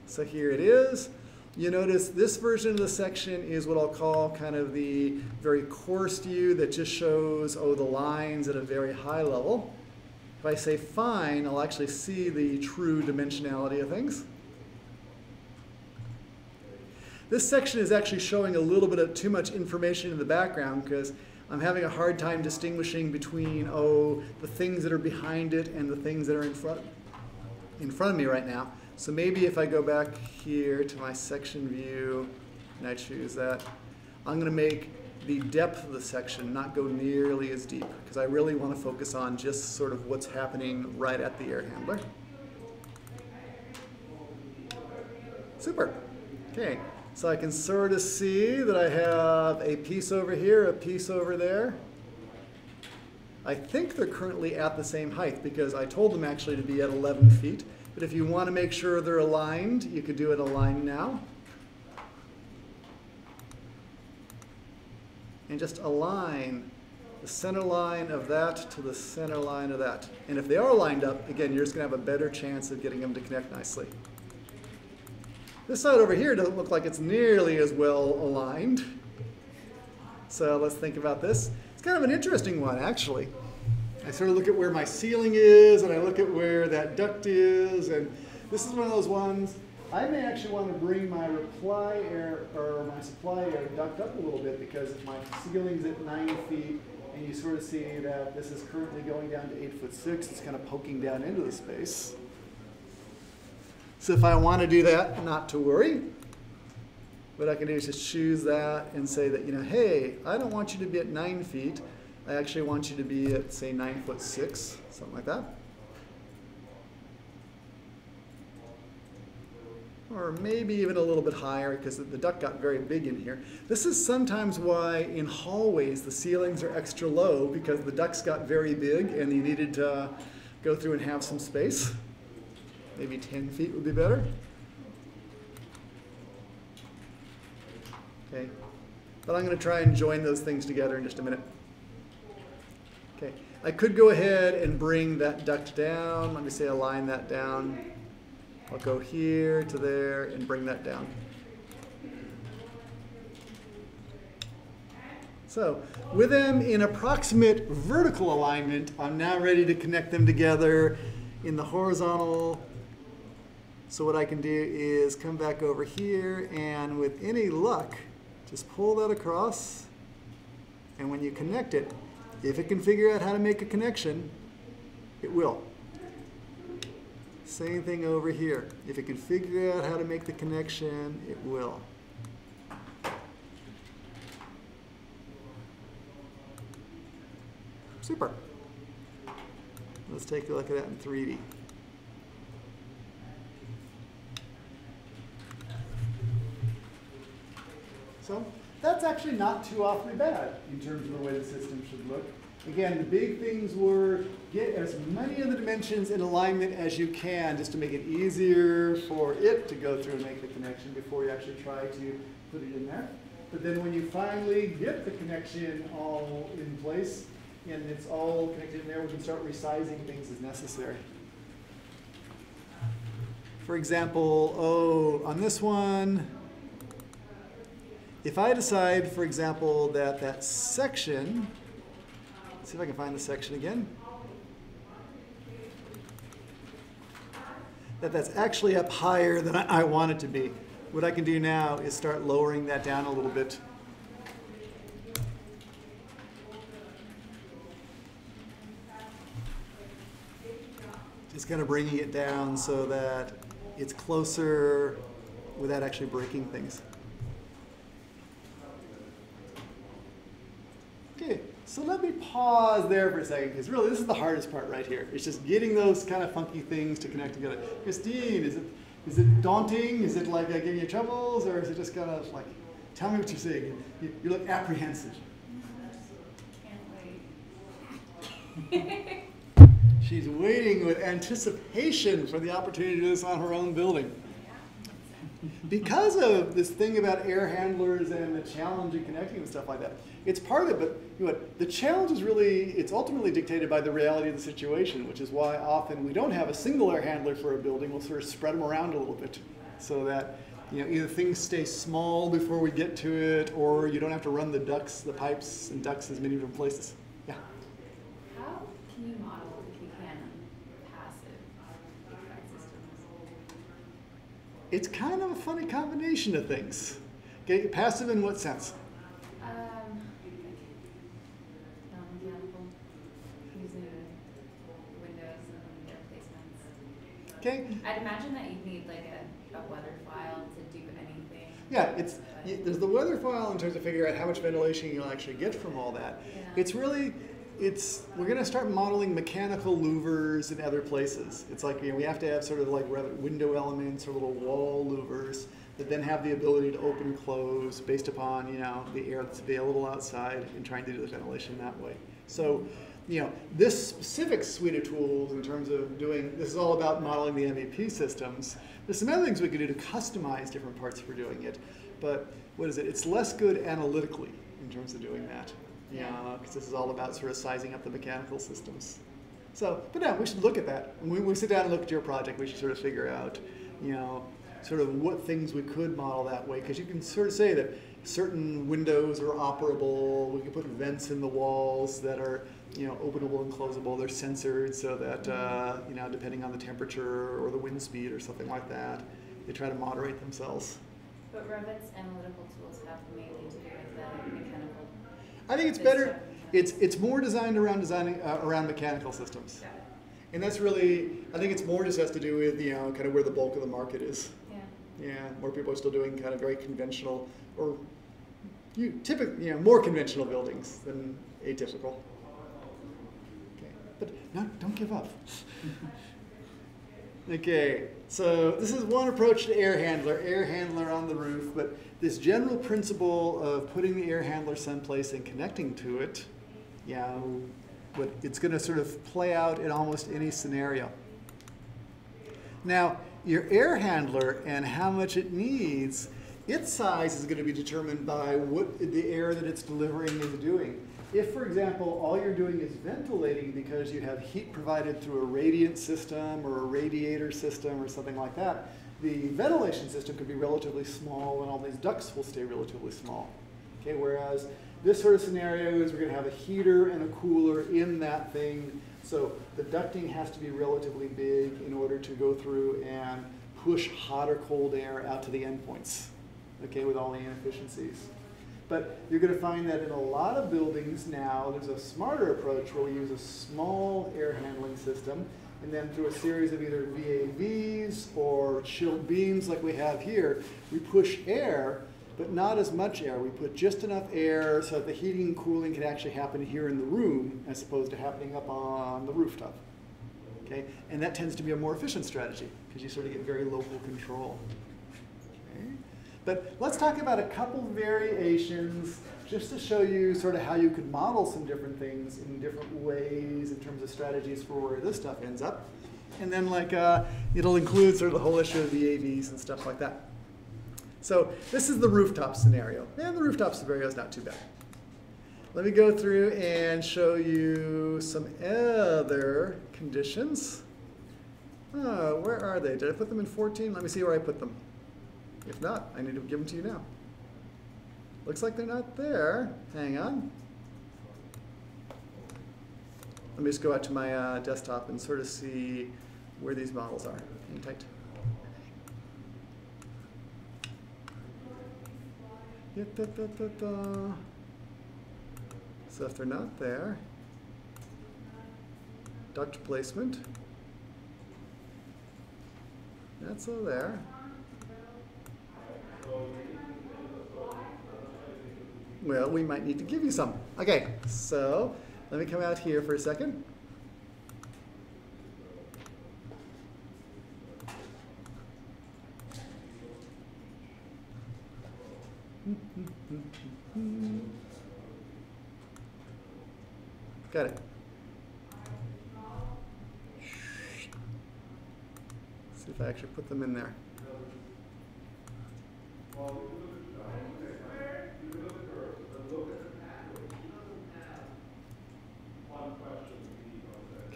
So here it is. You notice this version of the section is what I'll call kind of the very coarse view that just shows, oh, the lines at a very high level. If I say fine, I'll actually see the true dimensionality of things. This section is actually showing a little bit of too much information in the background because I'm having a hard time distinguishing between, oh, the things that are behind it and the things that are in front, in front of me right now. So maybe if I go back here to my section view and I choose that, I'm going to make the depth of the section not go nearly as deep because I really want to focus on just sort of what's happening right at the air handler. Super. Okay, so I can sort of see that I have a piece over here, a piece over there. I think they're currently at the same height because I told them actually to be at 11 feet. But if you want to make sure they're aligned, you could do it aligned now. And just align the center line of that to the center line of that. And if they are lined up, again, you're just going to have a better chance of getting them to connect nicely. This side over here doesn't look like it's nearly as well aligned. So let's think about this. It's kind of an interesting one, actually. I sort of look at where my ceiling is, and I look at where that duct is, and this is one of those ones. I may actually want to bring my reply air or my supply air duct up a little bit because if my ceiling's at nine feet, and you sort of see that this is currently going down to eight foot six, it's kind of poking down into the space. So if I want to do that, not to worry. What I can do is just choose that and say that, you know, hey, I don't want you to be at nine feet. I actually want you to be at, say, nine foot six, something like that. or maybe even a little bit higher because the duct got very big in here. This is sometimes why in hallways the ceilings are extra low because the ducts got very big and you needed to go through and have some space. Maybe 10 feet would be better. Okay, but I'm going to try and join those things together in just a minute. I could go ahead and bring that duct down. Let me say align that down. I'll go here to there and bring that down. So with them in approximate vertical alignment, I'm now ready to connect them together in the horizontal. So what I can do is come back over here and with any luck, just pull that across. And when you connect it, if it can figure out how to make a connection, it will. Same thing over here. If it can figure out how to make the connection, it will. Super. Let's take a look at that in 3D. So that's actually not too awfully bad in terms of the way the system should look. Again, the big things were get as many of the dimensions in alignment as you can just to make it easier for it to go through and make the connection before you actually try to put it in there. But then when you finally get the connection all in place and it's all connected in there, we can start resizing things as necessary. For example, oh, on this one, if I decide, for example, that that section, see if I can find the section again, that that's actually up higher than I, I want it to be. What I can do now is start lowering that down a little bit. Just kind of bringing it down so that it's closer without actually breaking things. Okay, so let me pause there for a second because really this is the hardest part right here. It's just getting those kind of funky things to connect together. Christine, is it is it daunting? Is it like uh, giving you troubles, or is it just kind of like, tell me what you're saying? You, you look apprehensive. Can't wait. (laughs) She's waiting with anticipation for the opportunity to do this on her own building. Because of this thing about air handlers and the challenge in connecting and stuff like that, it's part of it, but you know what, the challenge is really, it's ultimately dictated by the reality of the situation, which is why often we don't have a single air handler for a building, we'll sort of spread them around a little bit so that you know, either things stay small before we get to it, or you don't have to run the ducts, the pipes and ducts as many different places. Yeah. How can you model, if you can, passive HVAC systems? It's kind of a funny combination of things. Okay, passive in what sense? Um, non-mechanical, using windows and their placements. Okay, I'd imagine that you'd need like a, a weather file to do anything. Yeah, it's there's the weather file in terms of figuring out how much ventilation you'll actually get from all that. Yeah. It's really it's we're gonna start modeling mechanical louvers in other places. It's like you know, we have to have sort of like window elements or little wall louvers that then have the ability to open and close based upon you know the air that's available outside and trying to do the ventilation that way. So you know this specific suite of tools in terms of doing this is all about modeling the MEP systems. There's some other things we could do to customize different parts for doing it, but what is it? It's less good analytically in terms of doing that. Yeah, because this is all about sort of sizing up the mechanical systems. So, but no, we should look at that. When we, we sit down and look at your project, we should sort of figure out, you know, sort of what things we could model that way. Because you can sort of say that certain windows are operable. We can put vents in the walls that are, you know, openable and closable. They're censored so that, uh, you know, depending on the temperature or the wind speed or something like that, they try to moderate themselves. But Revit's analytical tools have mainly to do with the mechanical. I think it's better. It's it's more designed around designing uh, around mechanical systems, it. and that's really I think it's more just has to do with you know kind of where the bulk of the market is. Yeah. Yeah, more people are still doing kind of very conventional or you typically you know more conventional buildings than atypical. But no, don't give up. (laughs) Okay, so this is one approach to air handler, air handler on the roof, but this general principle of putting the air handler someplace and connecting to it, yeah, but it's going to sort of play out in almost any scenario. Now, your air handler and how much it needs, its size is going to be determined by what the air that it's delivering is doing. If, for example, all you're doing is ventilating because you have heat provided through a radiant system or a radiator system or something like that, the ventilation system could be relatively small and all these ducts will stay relatively small. Okay, whereas this sort of scenario is we're going to have a heater and a cooler in that thing. So the ducting has to be relatively big in order to go through and push hot or cold air out to the endpoints, okay, with all the inefficiencies. But you're going to find that in a lot of buildings now, there's a smarter approach where we use a small air handling system, and then through a series of either VAVs or chilled beams like we have here, we push air, but not as much air. We put just enough air so that the heating and cooling can actually happen here in the room as opposed to happening up on the rooftop. Okay? And that tends to be a more efficient strategy because you sort of get very local control. But let's talk about a couple variations just to show you sort of how you could model some different things in different ways in terms of strategies for where this stuff ends up. And then like uh, it'll include sort of the whole issue of the AVs and stuff like that. So this is the rooftop scenario. And the rooftop scenario is not too bad. Let me go through and show you some other conditions. Oh, where are they? Did I put them in 14? Let me see where I put them. If not, I need to give them to you now. Looks like they're not there. Hang on. Let me just go out to my uh, desktop and sort of see where these models are. Hang tight. So if they're not there, duct placement, that's all there. Well, we might need to give you some. Okay, so let me come out here for a second. Got it. See if I actually put them in there.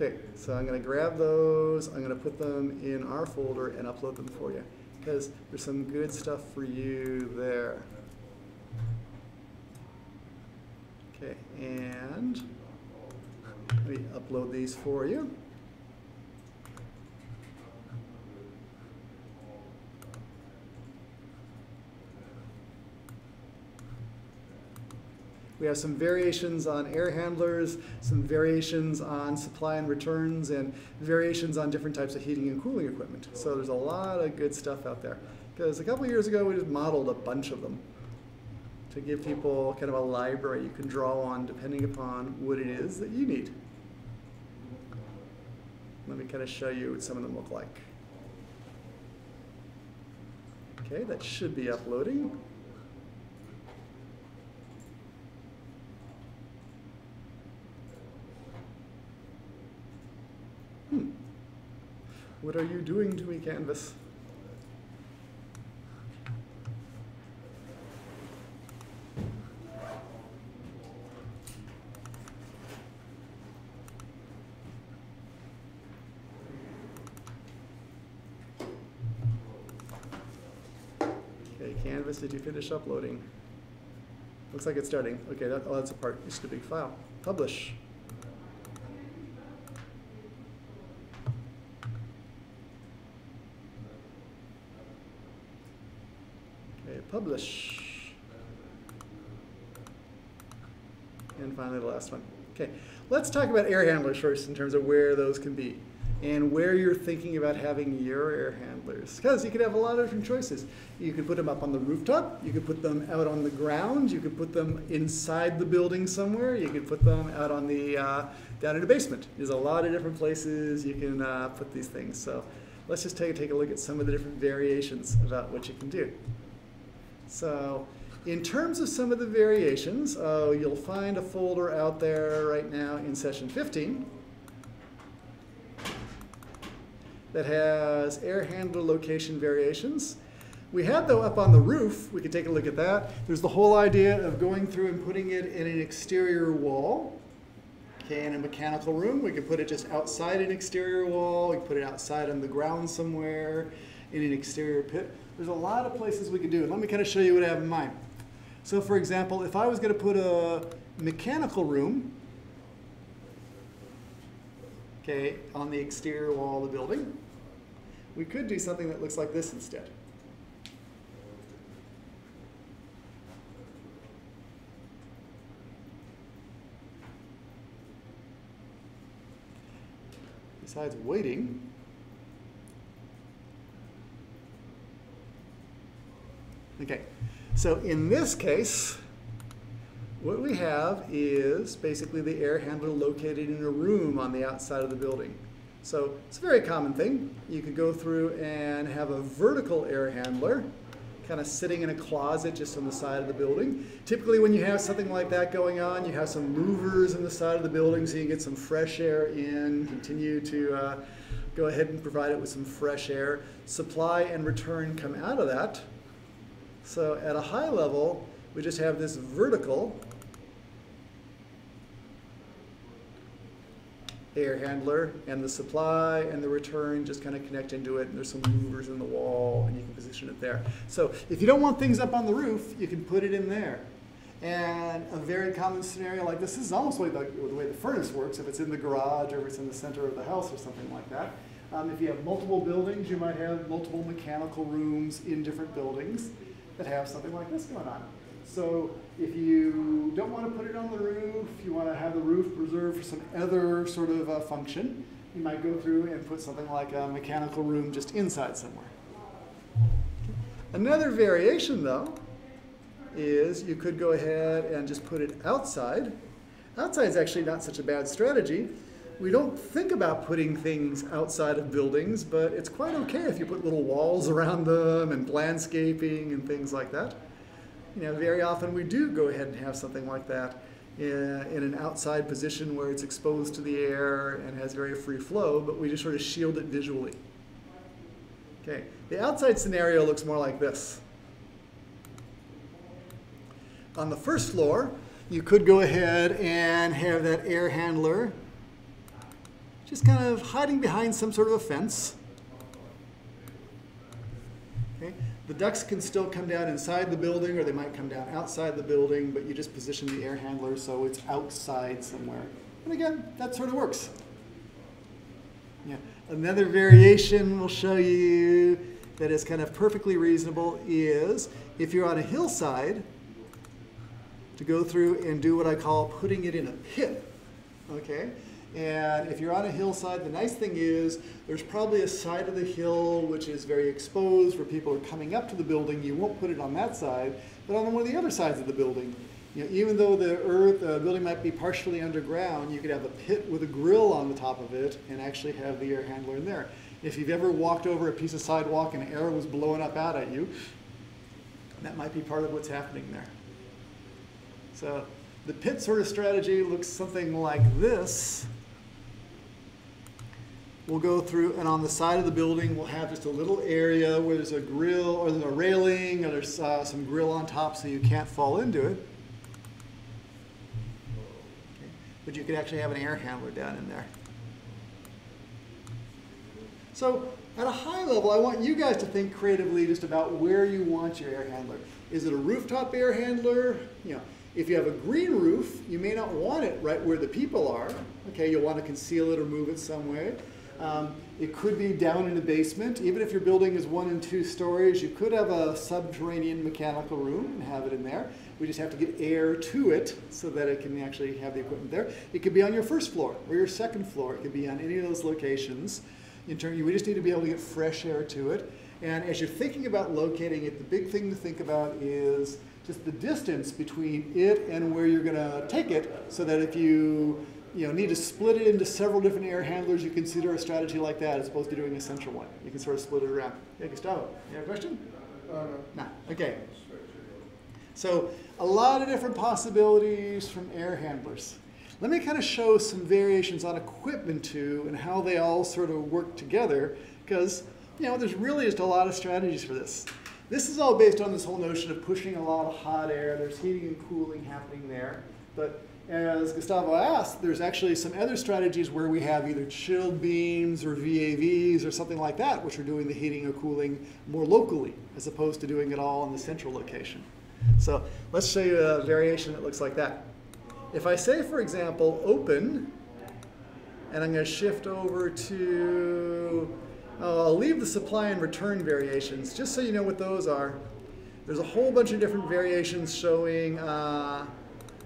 Okay, so I'm going to grab those, I'm going to put them in our folder and upload them for you because there's some good stuff for you there. Okay, and let me upload these for you. We have some variations on air handlers, some variations on supply and returns, and variations on different types of heating and cooling equipment. So there's a lot of good stuff out there. Because a couple years ago, we just modeled a bunch of them to give people kind of a library you can draw on depending upon what it is that you need. Let me kind of show you what some of them look like. Okay, that should be uploading. What are you doing to me, Canvas? Okay, Canvas, did you finish uploading? Looks like it's starting. Okay, that, oh, that's a part. It's a big file. Publish. publish. And finally the last one. Okay, let's talk about air handlers first in terms of where those can be and where you're thinking about having your air handlers. Because you could have a lot of different choices. You could put them up on the rooftop, you could put them out on the ground, you could put them inside the building somewhere, you could put them out on the, uh, down in the basement. There's a lot of different places you can uh, put these things. So let's just take, take a look at some of the different variations about what you can do. So in terms of some of the variations, uh, you'll find a folder out there right now in session 15 that has air handler location variations. We had though up on the roof, we could take a look at that. There's the whole idea of going through and putting it in an exterior wall. Okay, in a mechanical room, we could put it just outside an exterior wall. We could put it outside on the ground somewhere in an exterior pit. There's a lot of places we could do it. Let me kind of show you what I have in mind. So for example, if I was going to put a mechanical room, okay, on the exterior wall of the building, we could do something that looks like this instead. Besides waiting, okay, so in this case, what we have is basically the air handler located in a room on the outside of the building. So it's a very common thing. You could go through and have a vertical air handler kind of sitting in a closet just on the side of the building. Typically when you have something like that going on, you have some louvers in the side of the building so you can get some fresh air in, continue to uh, go ahead and provide it with some fresh air. Supply and return come out of that. So at a high level, we just have this vertical air handler and the supply and the return just kind of connect into it and there's some louvers in the wall and you can position it there. So if you don't want things up on the roof, you can put it in there. And a very common scenario like this, is almost like the, the way the furnace works, if it's in the garage or if it's in the center of the house or something like that. Um, if you have multiple buildings, you might have multiple mechanical rooms in different buildings that have something like this going on. So if you don't want to put it on the roof, you want to have the roof preserved for some other sort of uh, function, you might go through and put something like a mechanical room just inside somewhere. Another variation though is you could go ahead and just put it outside. Outside is actually not such a bad strategy. We don't think about putting things outside of buildings, but it's quite okay if you put little walls around them and landscaping and things like that you know, very often we do go ahead and have something like that in, in, an outside position where it's exposed to the air and has very free flow, but we just sort of shield it visually. Okay, the outside scenario looks more like this. On the first floor, you could go ahead and have that air handler just kind of hiding behind some sort of a fence. Okay. The ducts can still come down inside the building or they might come down outside the building, but you just position the air handler so it's outside somewhere. And again, that sort of works. Yeah. Another variation we'll show you that is kind of perfectly reasonable is if you're on a hillside, to go through and do what I call putting it in a pit. Okay? And if you're on a hillside, the nice thing is there's probably a side of the hill which is very exposed where people are coming up to the building. You won't put it on that side, but on one of the other sides of the building. You know, even though the earth, uh, building might be partially underground, you could have a pit with a grill on the top of it and actually have the air handler in there. If you've ever walked over a piece of sidewalk and air was blowing up out at you, that might be part of what's happening there. So the pit sort of strategy looks something like this we'll go through, and on the side of the building, we'll have just a little area where there's a grill or there's a railing or there's uh, some grill on top so you can't fall into it. But you could actually have an air handler down in there. So at a high level, I want you guys to think creatively just about where you want your air handler. Is it a rooftop air handler? You know, if you have a green roof, you may not want it right where the people are. Okay, you'll want to conceal it or move it somewhere. Um, it could be down in the basement. Even if your building is one and two stories, you could have a subterranean mechanical room and have it in there. We just have to get air to it so that it can actually have the equipment there. It could be on your first floor or your second floor. It could be on any of those locations. In turn, we just need to be able to get fresh air to it. And as you're thinking about locating it, the big thing to think about is just the distance between it and where you're going to take it so that if you you know, need to split it into several different air handlers, you consider a strategy like that as opposed to doing a central one. You can sort of split it around. Yeah, Gustavo, you have a question? Uh, no. No. Okay. So a lot of different possibilities from air handlers. Let me kind of show some variations on equipment too and how they all sort of work together because you know there's really just a lot of strategies for this. This is all based on this whole notion of pushing a lot of hot air. There's heating and cooling happening there. But as Gustavo asked, there's actually some other strategies where we have either chilled beams or VAVs or something like that, which are doing the heating or cooling more locally as opposed to doing it all in the central location. So let's show you a variation that looks like that. If I say, for example, open, and I'm going to shift over to, uh, I'll leave the supply and return variations, just so you know what those are. There's a whole bunch of different variations showing uh,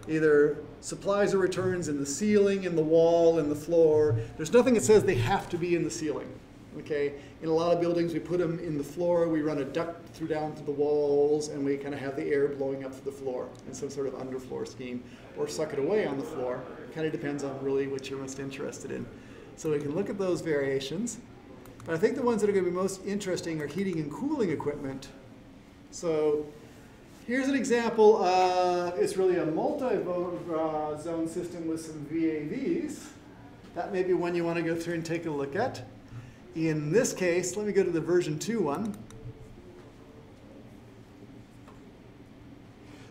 either supplies or returns in the ceiling, in the wall, in the floor. There's nothing that says they have to be in the ceiling. Okay, in a lot of buildings, we put them in the floor. We run a duct through down to the walls, and we kind of have the air blowing up to the floor in some sort of underfloor scheme, or suck it away on the floor. Kind of depends on really what you're most interested in. So we can look at those variations. But I think the ones that are going to be most interesting are heating and cooling equipment. So here's an example. Uh, it's really a multi-zone system with some VAVs. That may be one you want to go through and take a look at. In this case, let me go to the version 2 one.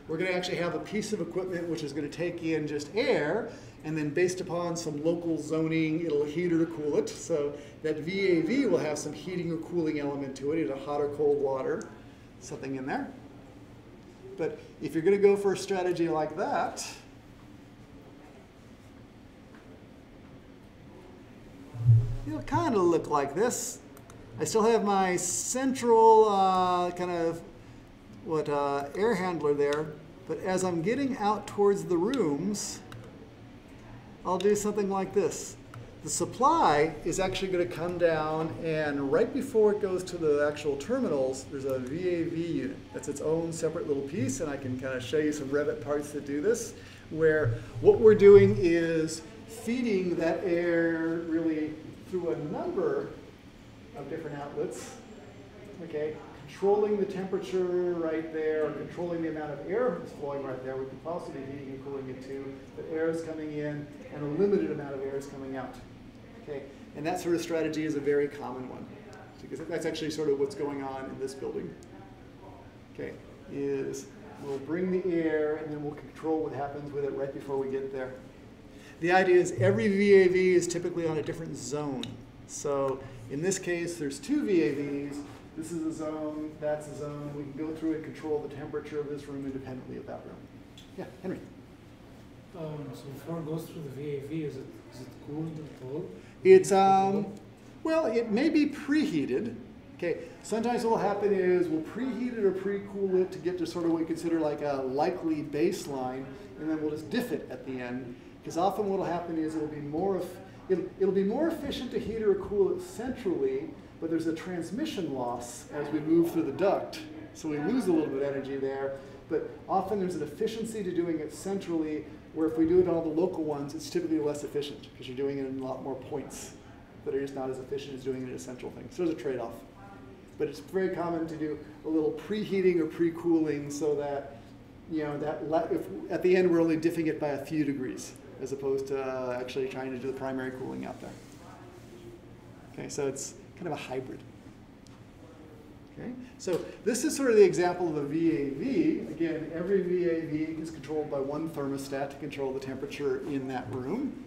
We're going to actually have a piece of equipment which is going to take in just air, and then based upon some local zoning, it'll heat or cool it. So that VAV will have some heating or cooling element to it, either hot or cold water, something in there. But if you're going to go for a strategy like that, it'll kind of look like this. I still have my central uh, kind of what uh, air handler there, but as I'm getting out towards the rooms, I'll do something like this. The supply is actually going to come down, and right before it goes to the actual terminals, there's a VAV unit. That's its own separate little piece, and I can kind of show you some Revit parts that do this, where what we're doing is feeding that air really through a number of different outlets, okay, controlling the temperature right there, controlling the amount of air that's flowing right there. We could possibly be heating and cooling it too. But air is coming in, and a limited amount of air is coming out. Okay, and that sort of strategy is a very common one, because that's actually sort of what's going on in this building. Okay, is we'll bring the air, and then we'll control what happens with it right before we get there. The idea is every VAV is typically on a different zone. So in this case, there's two VAVs. This is a zone, that's a zone. We can go through and control the temperature of this room independently of that room. Yeah, Henry. Um, so before it goes through the VAV, is it, is it cooled at all? It's, um, well, it may be preheated. Okay, sometimes what will happen is we'll preheat it or pre-cool it to get to sort of what we consider like a likely baseline, and then we'll just diff it at the end. Because often what will happen is it'll be more, it'll, it'll be more efficient to heat or cool it centrally, but there's a transmission loss as we move through the duct. So we lose a little bit of energy there. But often there's an efficiency to doing it centrally, where if we do it on all the local ones, it's typically less efficient because you're doing it in a lot more points that are just not as efficient as doing it in a central thing. So there's a trade-off. But it's very common to do a little preheating or pre-cooling so that, you know, that if, at the end we're only diffing it by a few degrees as opposed to uh, actually trying to do the primary cooling out there. Okay, so it's kind of a hybrid. Okay, so this is sort of the example of a VAV. Again, every VAV is controlled by one thermostat to control the temperature in that room,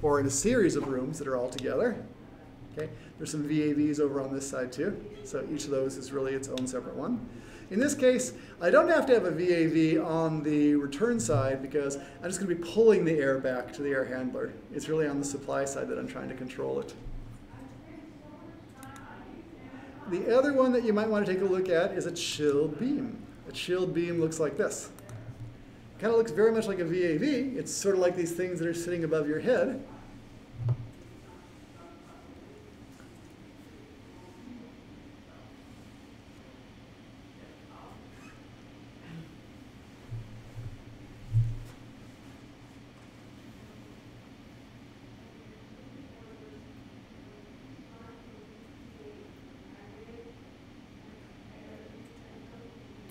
or in a series of rooms that are all together. Okay, there's some VAVs over on this side too. So each of those is really its own separate one. In this case, I don't have to have a VAV on the return side because I'm just going to be pulling the air back to the air handler. It's really on the supply side that I'm trying to control it. The other one that you might want to take a look at is a chilled beam. A chilled beam looks like this. Kind of looks very much like a VAV. It's sort of like these things that are sitting above your head.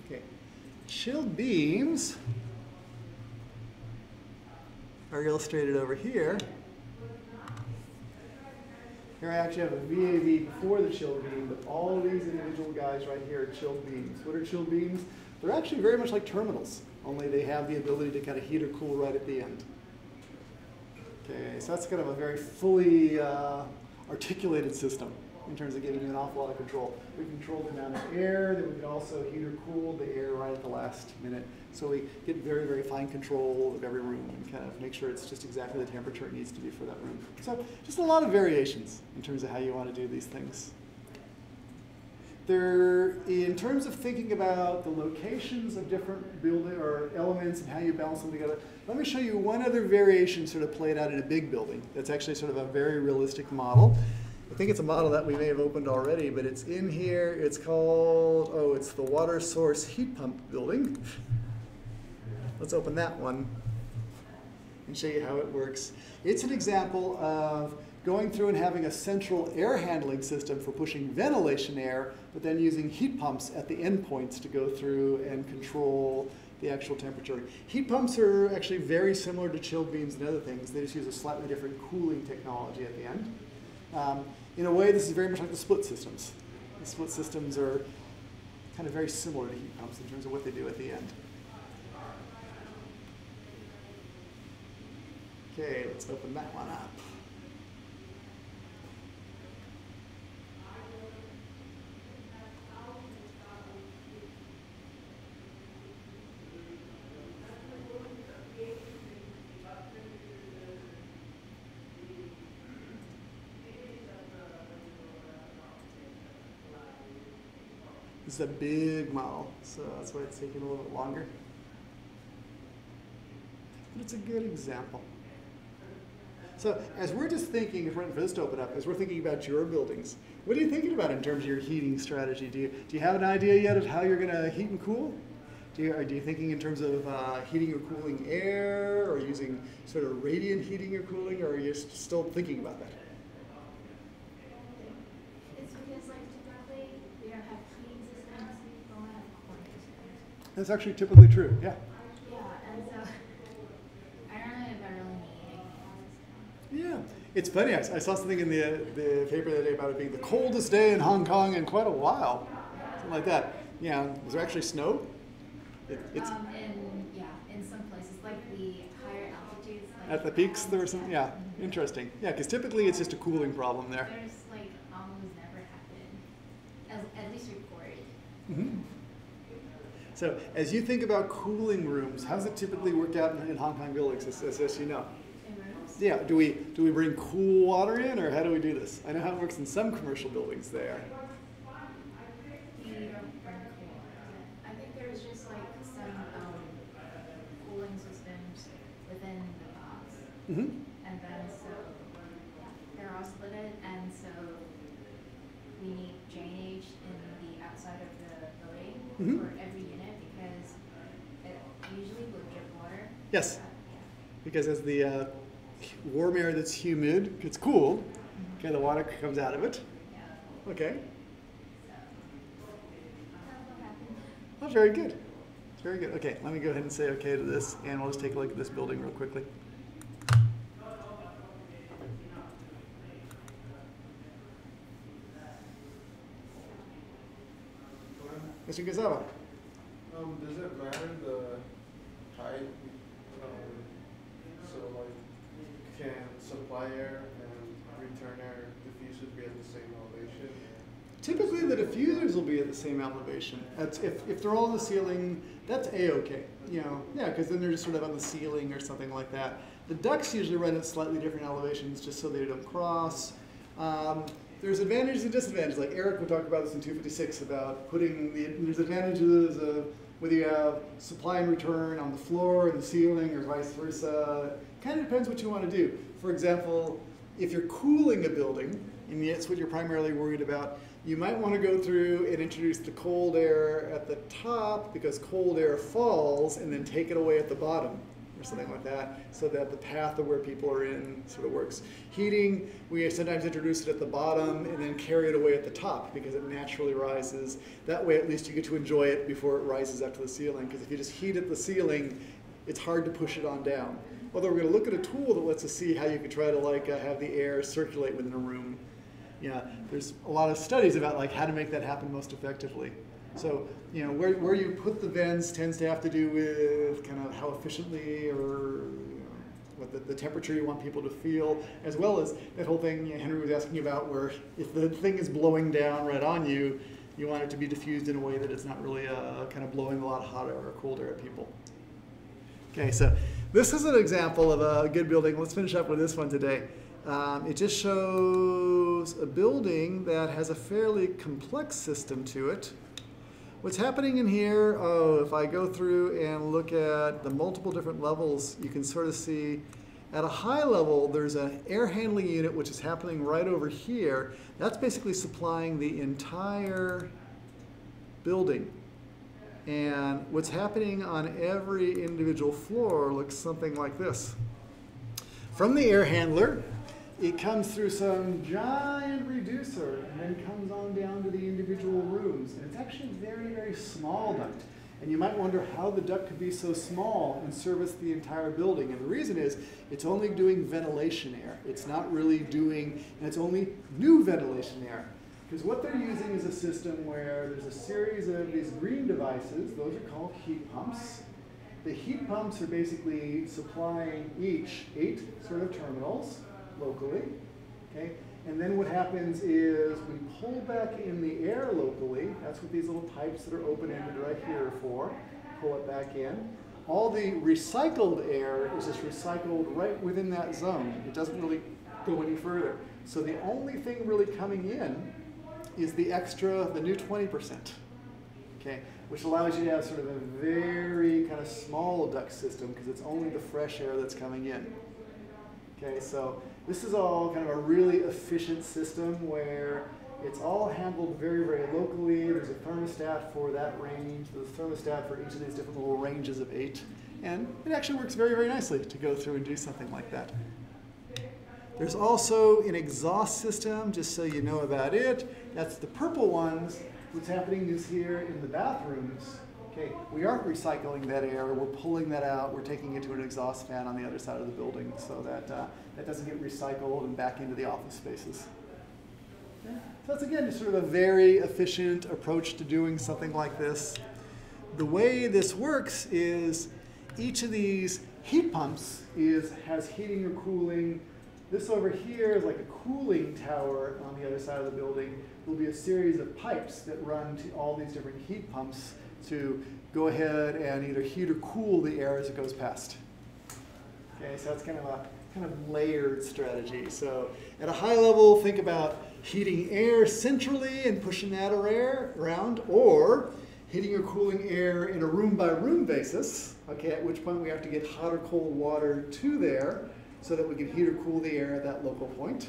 Okay, chilled beams are illustrated over here. Here I actually have a VAV before the chilled beam, but all these individual guys right here are chilled beams. What are chilled beams? They're actually very much like terminals, only they have the ability to kind of heat or cool right at the end. Okay, so that's kind of a very fully uh, articulated system in terms of giving you an awful lot of control. We control the amount of air, then we can also heat or cool the air right at the last minute. So we get very, very fine control of every room and kind of make sure it's just exactly the temperature it needs to be for that room. So just a lot of variations in terms of how you want to do these things. There, in terms of thinking about the locations of different building or elements and how you balance them together, let me show you one other variation sort of played out in a big building. That's actually sort of a very realistic model. I think it's a model that we may have opened already, but it's in here. It's called, oh, it's the water source heat pump building. Let's open that one and show you how it works. It's an example of going through and having a central air handling system for pushing ventilation air, but then using heat pumps at the endpoints to go through and control the actual temperature. Heat pumps are actually very similar to chilled beams and other things. They just use a slightly different cooling technology at the end. Um, in a way, this is very much like the split systems. The split systems are kind of very similar to heat pumps in terms of what they do at the end. Okay, let's open that one up. Is a big model, so that's why it's taking a little bit longer. But it's a good example. So as we're just thinking, if we're for this to open up, as we're thinking about your buildings, what are you thinking about in terms of your heating strategy? Do you, do you have an idea yet of how you're going to heat and cool? Do you, are you thinking in terms of uh, heating or cooling air, or using sort of radiant heating or cooling, or are you still thinking about that? It's because like typically we don't have heating systems, we don't have cooling systems. That's actually typically true, yeah. Yeah, and so (laughs) I don't know if I really need a. Yeah, it's funny. I, I saw something in the the paper the other day about it being the coldest day in Hong Kong in quite a while, something like that. Yeah, was there actually snow? It, it's Um, in, yeah, in some places, like the higher altitudes, like. at the peaks there was some. Yeah, interesting. Yeah, because typically it's just a cooling problem there. There's like almost never happened, at, at least reported. hmm So as you think about cooling rooms, how's it typically work out in, in Hong Kong buildings, as, as, as you know? Yeah, do we do we bring cool water in, or how do we do this? I know how it works in some commercial buildings there. You don't burn cool. I think there's just like some, um, cooling systems within the box. hmm And then so, yeah, they're all split and so we need drainage in the outside of the building Mhm. for every unit because it usually will drip water. Yes. Because as the uh, warm air that's humid gets cooled, okay, the water comes out of it. Okay, oh, very good. Very good. Okay, let me go ahead and say okay to this, and we'll just take a look at this building real quickly. Mr. Gazava. Um, does it matter the height? Um, so like, can supply air and return air diffusers be at the same elevation? Typically, the diffusers will be at the same elevation. That's if, if they're all on the ceiling, that's a-okay. You know, yeah, because then they're just sort of on the ceiling or something like that. The ducts usually run at slightly different elevations just so they don't cross. Um, there's advantages and disadvantages. Like Eric would talk about this in 256 about putting the there's advantages of whether you have supply and return on the floor and the ceiling or vice versa. Kind of depends what you want to do. For example, if you're cooling a building, and that's what you're primarily worried about, you might want to go through and introduce the cold air at the top because cold air falls and then take it away at the bottom, or something like that, so that the path of where people are in sort of works. Heating, we sometimes introduce it at the bottom and then carry it away at the top because it naturally rises. That way, at least you get to enjoy it before it rises up to the ceiling. Because if you just heat at the ceiling, it's hard to push it on down. Although we're going to look at a tool that lets us see how you could try to like uh, have the air circulate within a room. Yeah, there's a lot of studies about like how to make that happen most effectively. So, you know, where, where you put the vents tends to have to do with kind of how efficiently or what the, the temperature you want people to feel, as well as that whole thing Henry was asking about where if the thing is blowing down right on you, you want it to be diffused in a way that it's not really uh, kind of blowing a lot of hot air or cold air at people. Okay, so this is an example of a good building. Let's finish up with this one today. Um, it just shows a building that has a fairly complex system to it. What's happening in here, oh, if I go through and look at the multiple different levels, you can sort of see at a high level, there's an air handling unit which is happening right over here. That's basically supplying the entire building. And what's happening on every individual floor looks something like this. From the air handler, it comes through some giant reducer and then comes on down to the individual rooms. And it's actually very, very small duct. And you might wonder how the duct could be so small and service the entire building. And the reason is it's only doing ventilation air. It's not really doing, and it's only new ventilation air. Because what they're using is a system where there's a series of these green devices. Those are called heat pumps. The heat pumps are basically supplying each eight sort of terminals locally. Okay? And then what happens is we pull back in the air locally. That's what these little pipes that are open-ended right here are for. Pull it back in. All the recycled air is just recycled right within that zone. It doesn't really go any further. So the only thing really coming in is the extra, the new 20%. Okay, which allows you to have sort of a very kind of small duct system because it's only the fresh air that's coming in. Okay, so this is all kind of a really efficient system where it's all handled very, very locally. There's a thermostat for that range. There's a thermostat for each of these different little ranges of eight. And it actually works very, very nicely to go through and do something like that. There's also an exhaust system, just so you know about it. That's the purple ones. What's happening is here in the bathrooms, Okay, we aren't recycling that air. We're pulling that out. We're taking it to an exhaust fan on the other side of the building so that uh, that doesn't get recycled and back into the office spaces. So that's again just sort of a very efficient approach to doing something like this. The way this works is each of these heat pumps is has heating or cooling. This over here is like a cooling tower on the other side of the building. There'll be a series of pipes that run to all these different heat pumps to go ahead and either heat or cool the air as it goes past. Okay, so that's kind of a kind of layered strategy. So at a high level, think about heating air centrally and pushing that air around, or heating or cooling air in a room by room basis, okay, at which point we have to get hot or cold water to there so that we can heat or cool the air at that local point.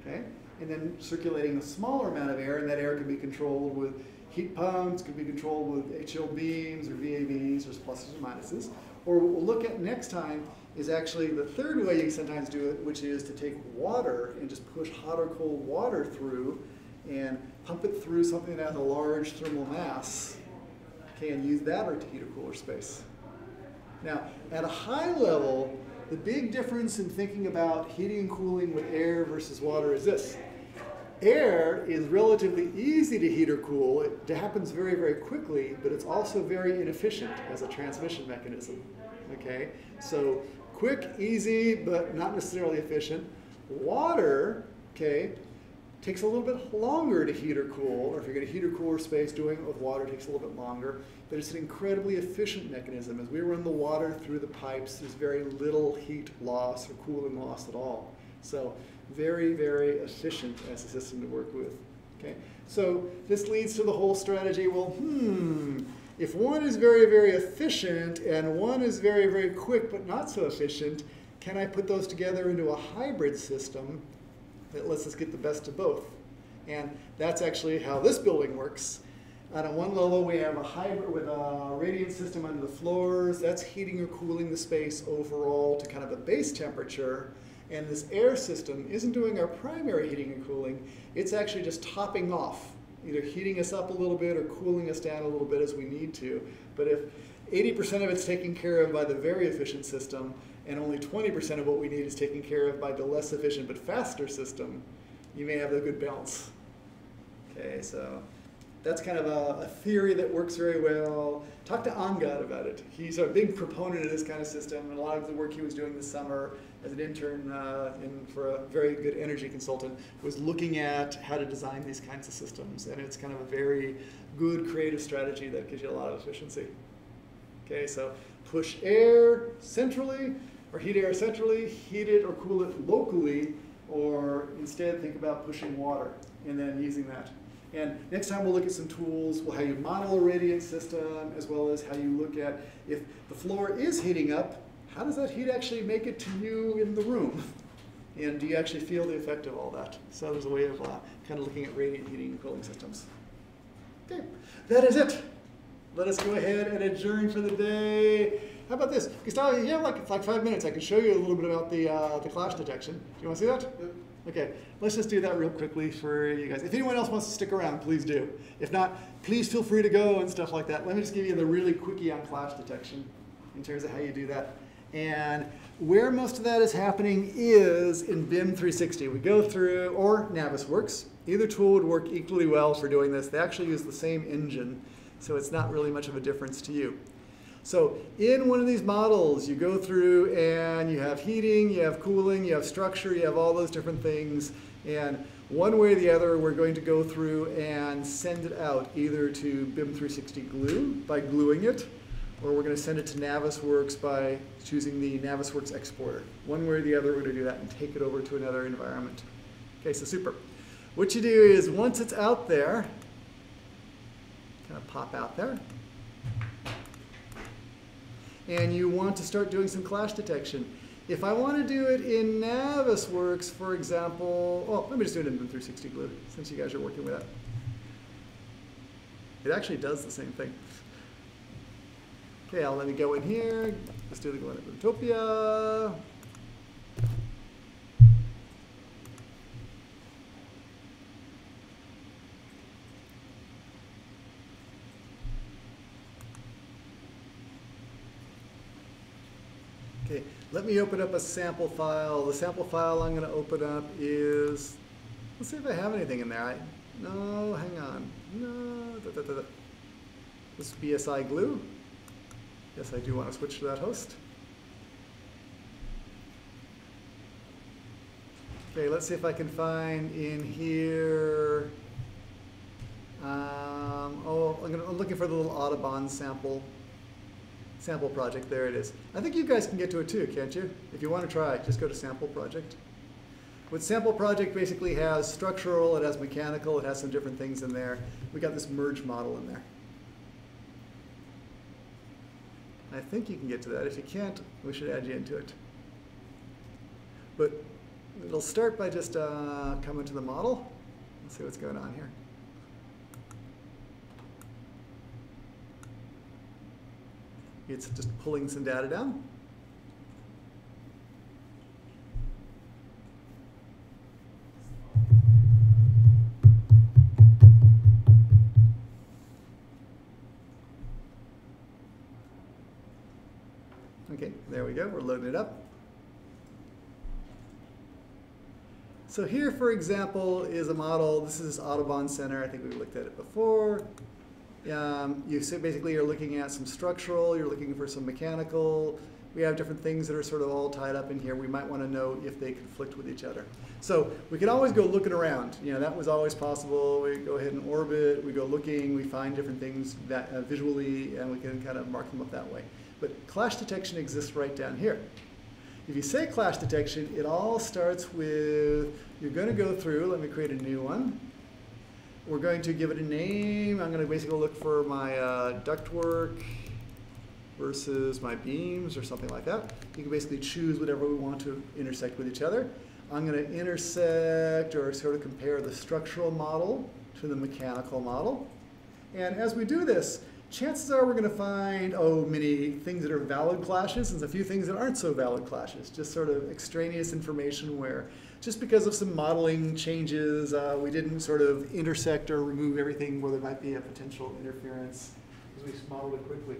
Okay? And then circulating a smaller amount of air, and that air can be controlled with Heat pumps could be controlled with chilled beams or VAVs, or pluses or minuses. Or what we'll look at next time is actually the third way you sometimes do it, which is to take water and just push hot or cold water through and pump it through something that has a large thermal mass, okay, and use that to heat or cooler space. Now, at a high level, the big difference in thinking about heating and cooling with air versus water is this. Air is relatively easy to heat or cool. It happens very, very quickly, but it's also very inefficient as a transmission mechanism. Okay, so quick, easy, but not necessarily efficient. Water, okay, takes a little bit longer to heat or cool, or if you're going to heat or cooler space, doing it with water takes a little bit longer. But it's an incredibly efficient mechanism. As we run the water through the pipes, there's very little heat loss or cooling loss at all. So very, very efficient as a system to work with. Okay, so this leads to the whole strategy. Well, hmm, if one is very, very efficient and one is very, very quick but not so efficient, can I put those together into a hybrid system that lets us get the best of both? And that's actually how this building works. On one level, we have a hybrid with a radiant system under the floors. That's heating or cooling the space overall to kind of a base temperature. And this air system isn't doing our primary heating and cooling. It's actually just topping off, either heating us up a little bit or cooling us down a little bit as we need to. But if 80% of it's taken care of by the very efficient system, and only 20% of what we need is taken care of by the less efficient but faster system, you may have a good balance. Okay, so that's kind of a, a, theory that works very well. Talk to Angad about it. He's a big proponent of this kind of system, and a lot of the work he was doing this summer as an intern uh, in, for a very good energy consultant was looking at how to design these kinds of systems, and it's kind of a very good creative strategy that gives you a lot of efficiency. Okay, so push air centrally, or heat air centrally, heat it or cool it locally, or instead think about pushing water and then using that. And next time we'll look at some tools, well, how you model a radiant system, as well as how you look at if the floor is heating up, how does that heat actually make it to you in the room? And do you actually feel the effect of all that? So there's a way of uh, kind of looking at radiant heating and cooling systems. Okay, that is it. Let us go ahead and adjourn for the day. How about this? Gustavo, you have like, like five minutes. I can show you a little bit about the, uh, the clash detection. Do you want to see that? Okay, let's just do that real quickly for you guys. If anyone else wants to stick around, please do. If not, please feel free to go and stuff like that. Let me just give you the really quickie on clash detection in terms of how you do that. And where most of that is happening is in BIM 360. We go through, or Navisworks. Either tool would work equally well for doing this. They actually use the same engine, so it's not really much of a difference to you. So in one of these models, you go through and you have heating, you have cooling, you have structure, you have all those different things. And one way or the other, we're going to go through and send it out either to BIM 360 Glue by gluing it, or we're going to send it to Navisworks by choosing the Navisworks exporter. One way or the other, we're going to do that and take it over to another environment. Okay, so super. What you do is once it's out there, kind of pop out there, and you want to start doing some clash detection. If I want to do it in Navisworks, for example, well, let me just do it in 360 Glue, since you guys are working with that. It actually does the same thing. Okay, I'll let me go in here. Let's do the Glen let me open up a sample file. The sample file I'm going to open up is, let's see if I have anything in there. I, no, hang on. No, da, da, da, this is BSI glue. Yes, I do want to switch to that host. Okay, let's see if I can find in here. Um, oh, I'm, gonna, I'm looking for the little Audubon sample sample project, there it is. I think you guys can get to it too, can't you? If you want to try, just go to sample project. What sample project basically has structural, it has mechanical, it has some different things in there. We got this merge model in there. I think you can get to that. If you can't, we should add you into it. But it'll start by just uh, coming to the model. Let's see what's going on here. It's just pulling some data down. Okay, there we go. We're loading it up. So here, for example, is a model. This is Audubon Center. I think we looked at it before. Um, you basically are looking at some structural, you're looking for some mechanical. We have different things that are sort of all tied up in here. We might want to know if they conflict with each other. So we can always go looking around. You know, that was always possible. We go ahead and orbit, we go looking, we find different things that uh, visually, and we can kind of mark them up that way. But clash detection exists right down here. If you say clash detection, it all starts with, you're going to go through, let me create a new one. We're going to give it a name. I'm going to basically look for my uh, ductwork versus my beams or something like that. You can basically choose whatever we want to intersect with each other. I'm going to intersect or sort of compare the structural model to the mechanical model. And as we do this, chances are we're going to find, oh, many things that are valid clashes and a few things that aren't so valid clashes. Just sort of extraneous information where just because of some modeling changes, uh, we didn't sort of intersect or remove everything where there might be a potential interference because we modeled it quickly.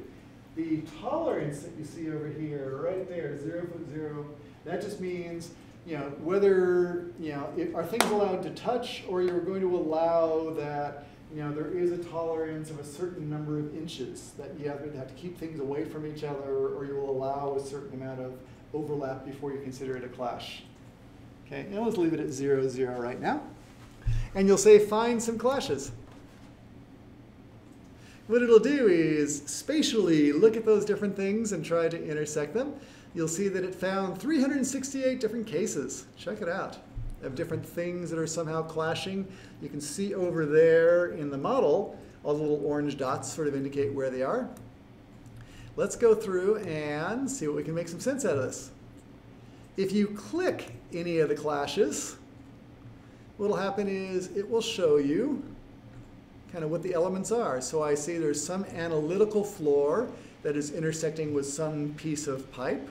The tolerance that you see over here, right there, zero foot zero, that just means you know, whether, you know, it, are things allowed to touch or you're going to allow that, you know, there is a tolerance of a certain number of inches that you have to, have to keep things away from each other or you will allow a certain amount of overlap before you consider it a clash. Okay, and let's leave it at zero, zero right now. And you'll say find some clashes. What it'll do is spatially look at those different things and try to intersect them you'll see that it found 368 different cases. Check it out of different things that are somehow clashing. You can see over there in the model, all the little orange dots sort of indicate where they are. Let's go through and see what we can make some sense out of this. If you click any of the clashes, what'll happen is it will show you kind of what the elements are. So I see there's some analytical floor that is intersecting with some piece of pipe.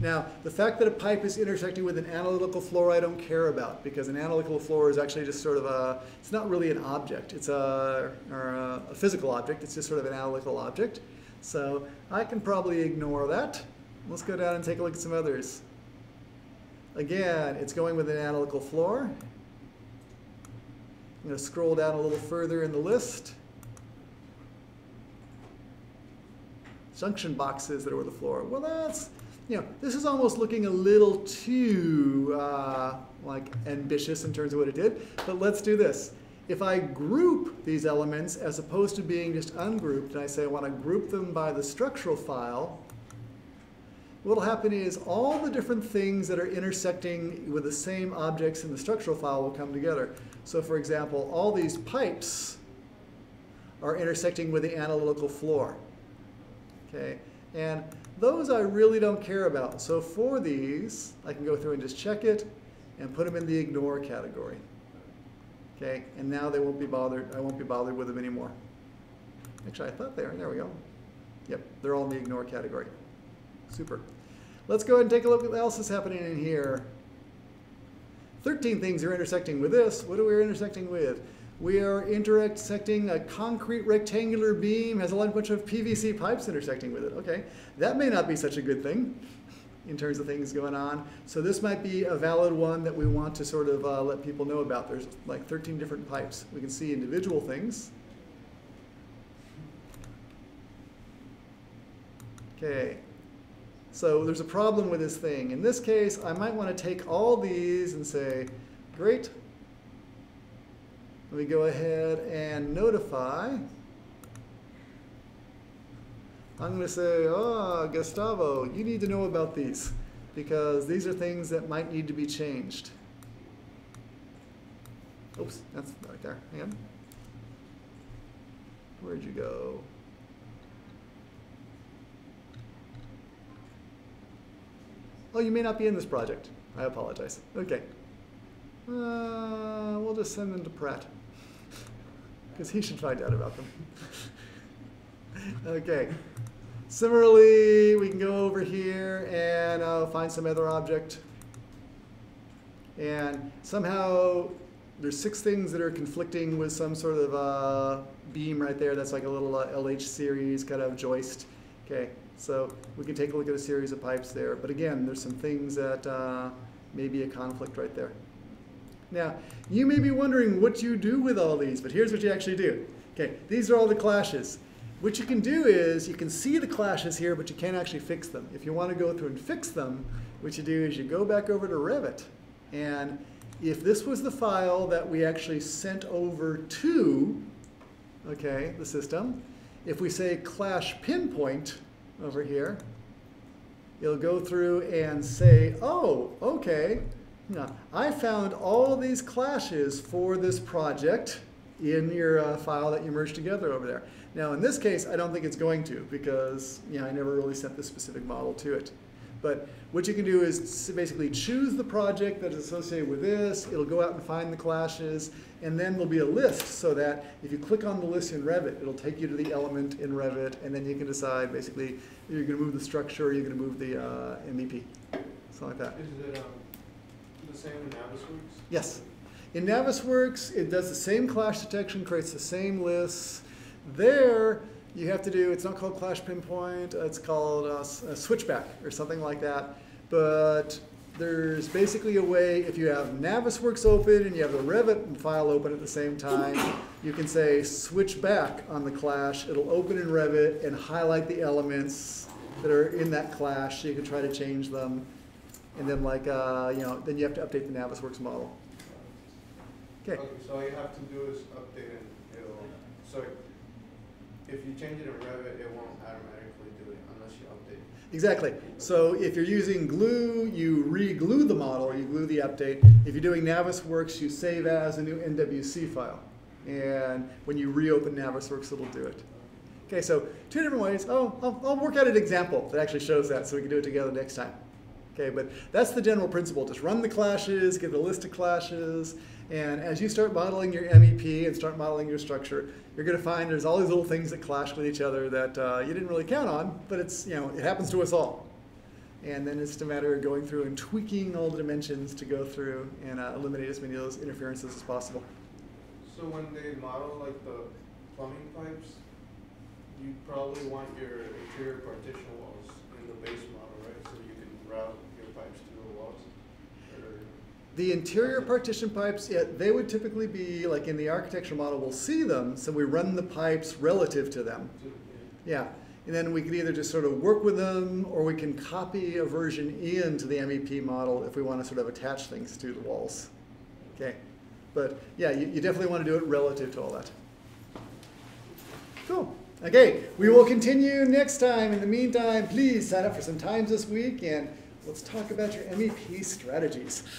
Now, the fact that a pipe is intersecting with an analytical floor I don't care about because an analytical floor is actually just sort of a, it's not really an object. It's a, a, a physical object. It's just sort of an analytical object. So I can probably ignore that. Let's go down and take a look at some others. Again, it's going with an analytical floor. I'm going to scroll down a little further in the list. Junction boxes that are with the floor. Well, that's you know, this is almost looking a little too uh, like ambitious in terms of what it did, but let's do this. If I group these elements as opposed to being just ungrouped, and I say I want to group them by the structural file, what will happen is all the different things that are intersecting with the same objects in the structural file will come together. So for example, all these pipes are intersecting with the analytical floor. Okay, and those I really don't care about. So for these, I can go through and just check it and put them in the ignore category. Okay, and now they won't be bothered, I won't be bothered with them anymore. Actually, I thought they were, there we go. Yep, they're all in the ignore category. Super. Let's go ahead and take a look at what else is happening in here. 13 things are intersecting with this. What are we intersecting with? We are intersecting a concrete rectangular beam, has a bunch of PVC pipes intersecting with it. Okay, that may not be such a good thing in terms of things going on. So this might be a valid one that we want to sort of uh, let people know about. There's like 13 different pipes. We can see individual things. Okay, so there's a problem with this thing. In this case, I might want to take all these and say, great, let me go ahead and notify. I'm going to say, oh, Gustavo, you need to know about these because these are things that might need to be changed. Oops, that's right there. Hang on. Where'd you go? Oh, you may not be in this project. I apologize. Okay. Uh, we'll just send them to Pratt (laughs) because he should find out about them. (laughs) okay. Similarly, we can go over here and uh, find some other object. And somehow there's six things that are conflicting with some sort of uh, beam right there. That's like a little uh, LH series kind of joist. Okay, so we can take a look at a series of pipes there. But again, there's some things that uh, may be a conflict right there. Now, you may be wondering what you do with all these, but here's what you actually do. Okay, these are all the clashes. What you can do is you can see the clashes here, but you can't actually fix them. If you want to go through and fix them, what you do is you go back over to Revit, and if this was the file that we actually sent over to, okay, the system, if we say clash pinpoint over here, it'll go through and say, oh, okay, now, I found all these clashes for this project in your uh, file that you merged together over there. Now, in this case, I don't think it's going to because you know, I never really sent this specific model to it. But what you can do is basically choose the project that is associated with this. It'll go out and find the clashes, and then there'll be a list so that if you click on the list in Revit, it'll take you to the element in Revit, and then you can decide basically you're going to move the structure, or you're going to move the uh, MEP, something like that. Is it, um, the same in Navisworks? Yes. In Navisworks, it does the same clash detection, creates the same lists. There, you have to do, it's not called clash pinpoint, it's called uh, switchback or something like that. But there's basically a way, if you have Navisworks open and you have the Revit file open at the same time, you can say switch back on the clash. It'll open in Revit and highlight the elements that are in that clash so you can try to change them. And then like, uh, you know, then you have to update the Navisworks model. Okay, So all you have to do is update and it'll, if you change it in Revit, it won't automatically do it unless you update. exactly. So if you're using glue, you re-glue the model, you glue the update. If you're doing Navisworks, you save as a new NWC file. And when you reopen Navisworks, it'll do it. Okay, so two different ways. Oh, I'll, I'll work out an example that actually shows that so we can do it together next time. Okay, but that's the general principle. Just run the clashes, get a list of clashes, and as you start modeling your MEP and start modeling your structure, you're going to find there's all these little things that clash with each other that uh, you didn't really count on, but it's you know it happens to us all. And then it's just a matter of going through and tweaking all the dimensions to go through and uh, eliminate as many of those interferences as possible. So when they model like the plumbing pipes, you probably want your interior partition walls in the base model, right? So you can route your pipes through the walls? Or, The interior partition pipes, yeah, they would typically be like in the architecture model, we'll see them, so we run the pipes relative to them. Yeah, and then we can either just sort of work with them, or we can copy a version into the MEP model if we want to sort of attach things to the walls. Okay, but yeah, you, you definitely want to do it relative to all that. Cool. Okay, we will continue next time. In the meantime, please sign up for some times this week, and let's talk about your MEP strategies. (laughs)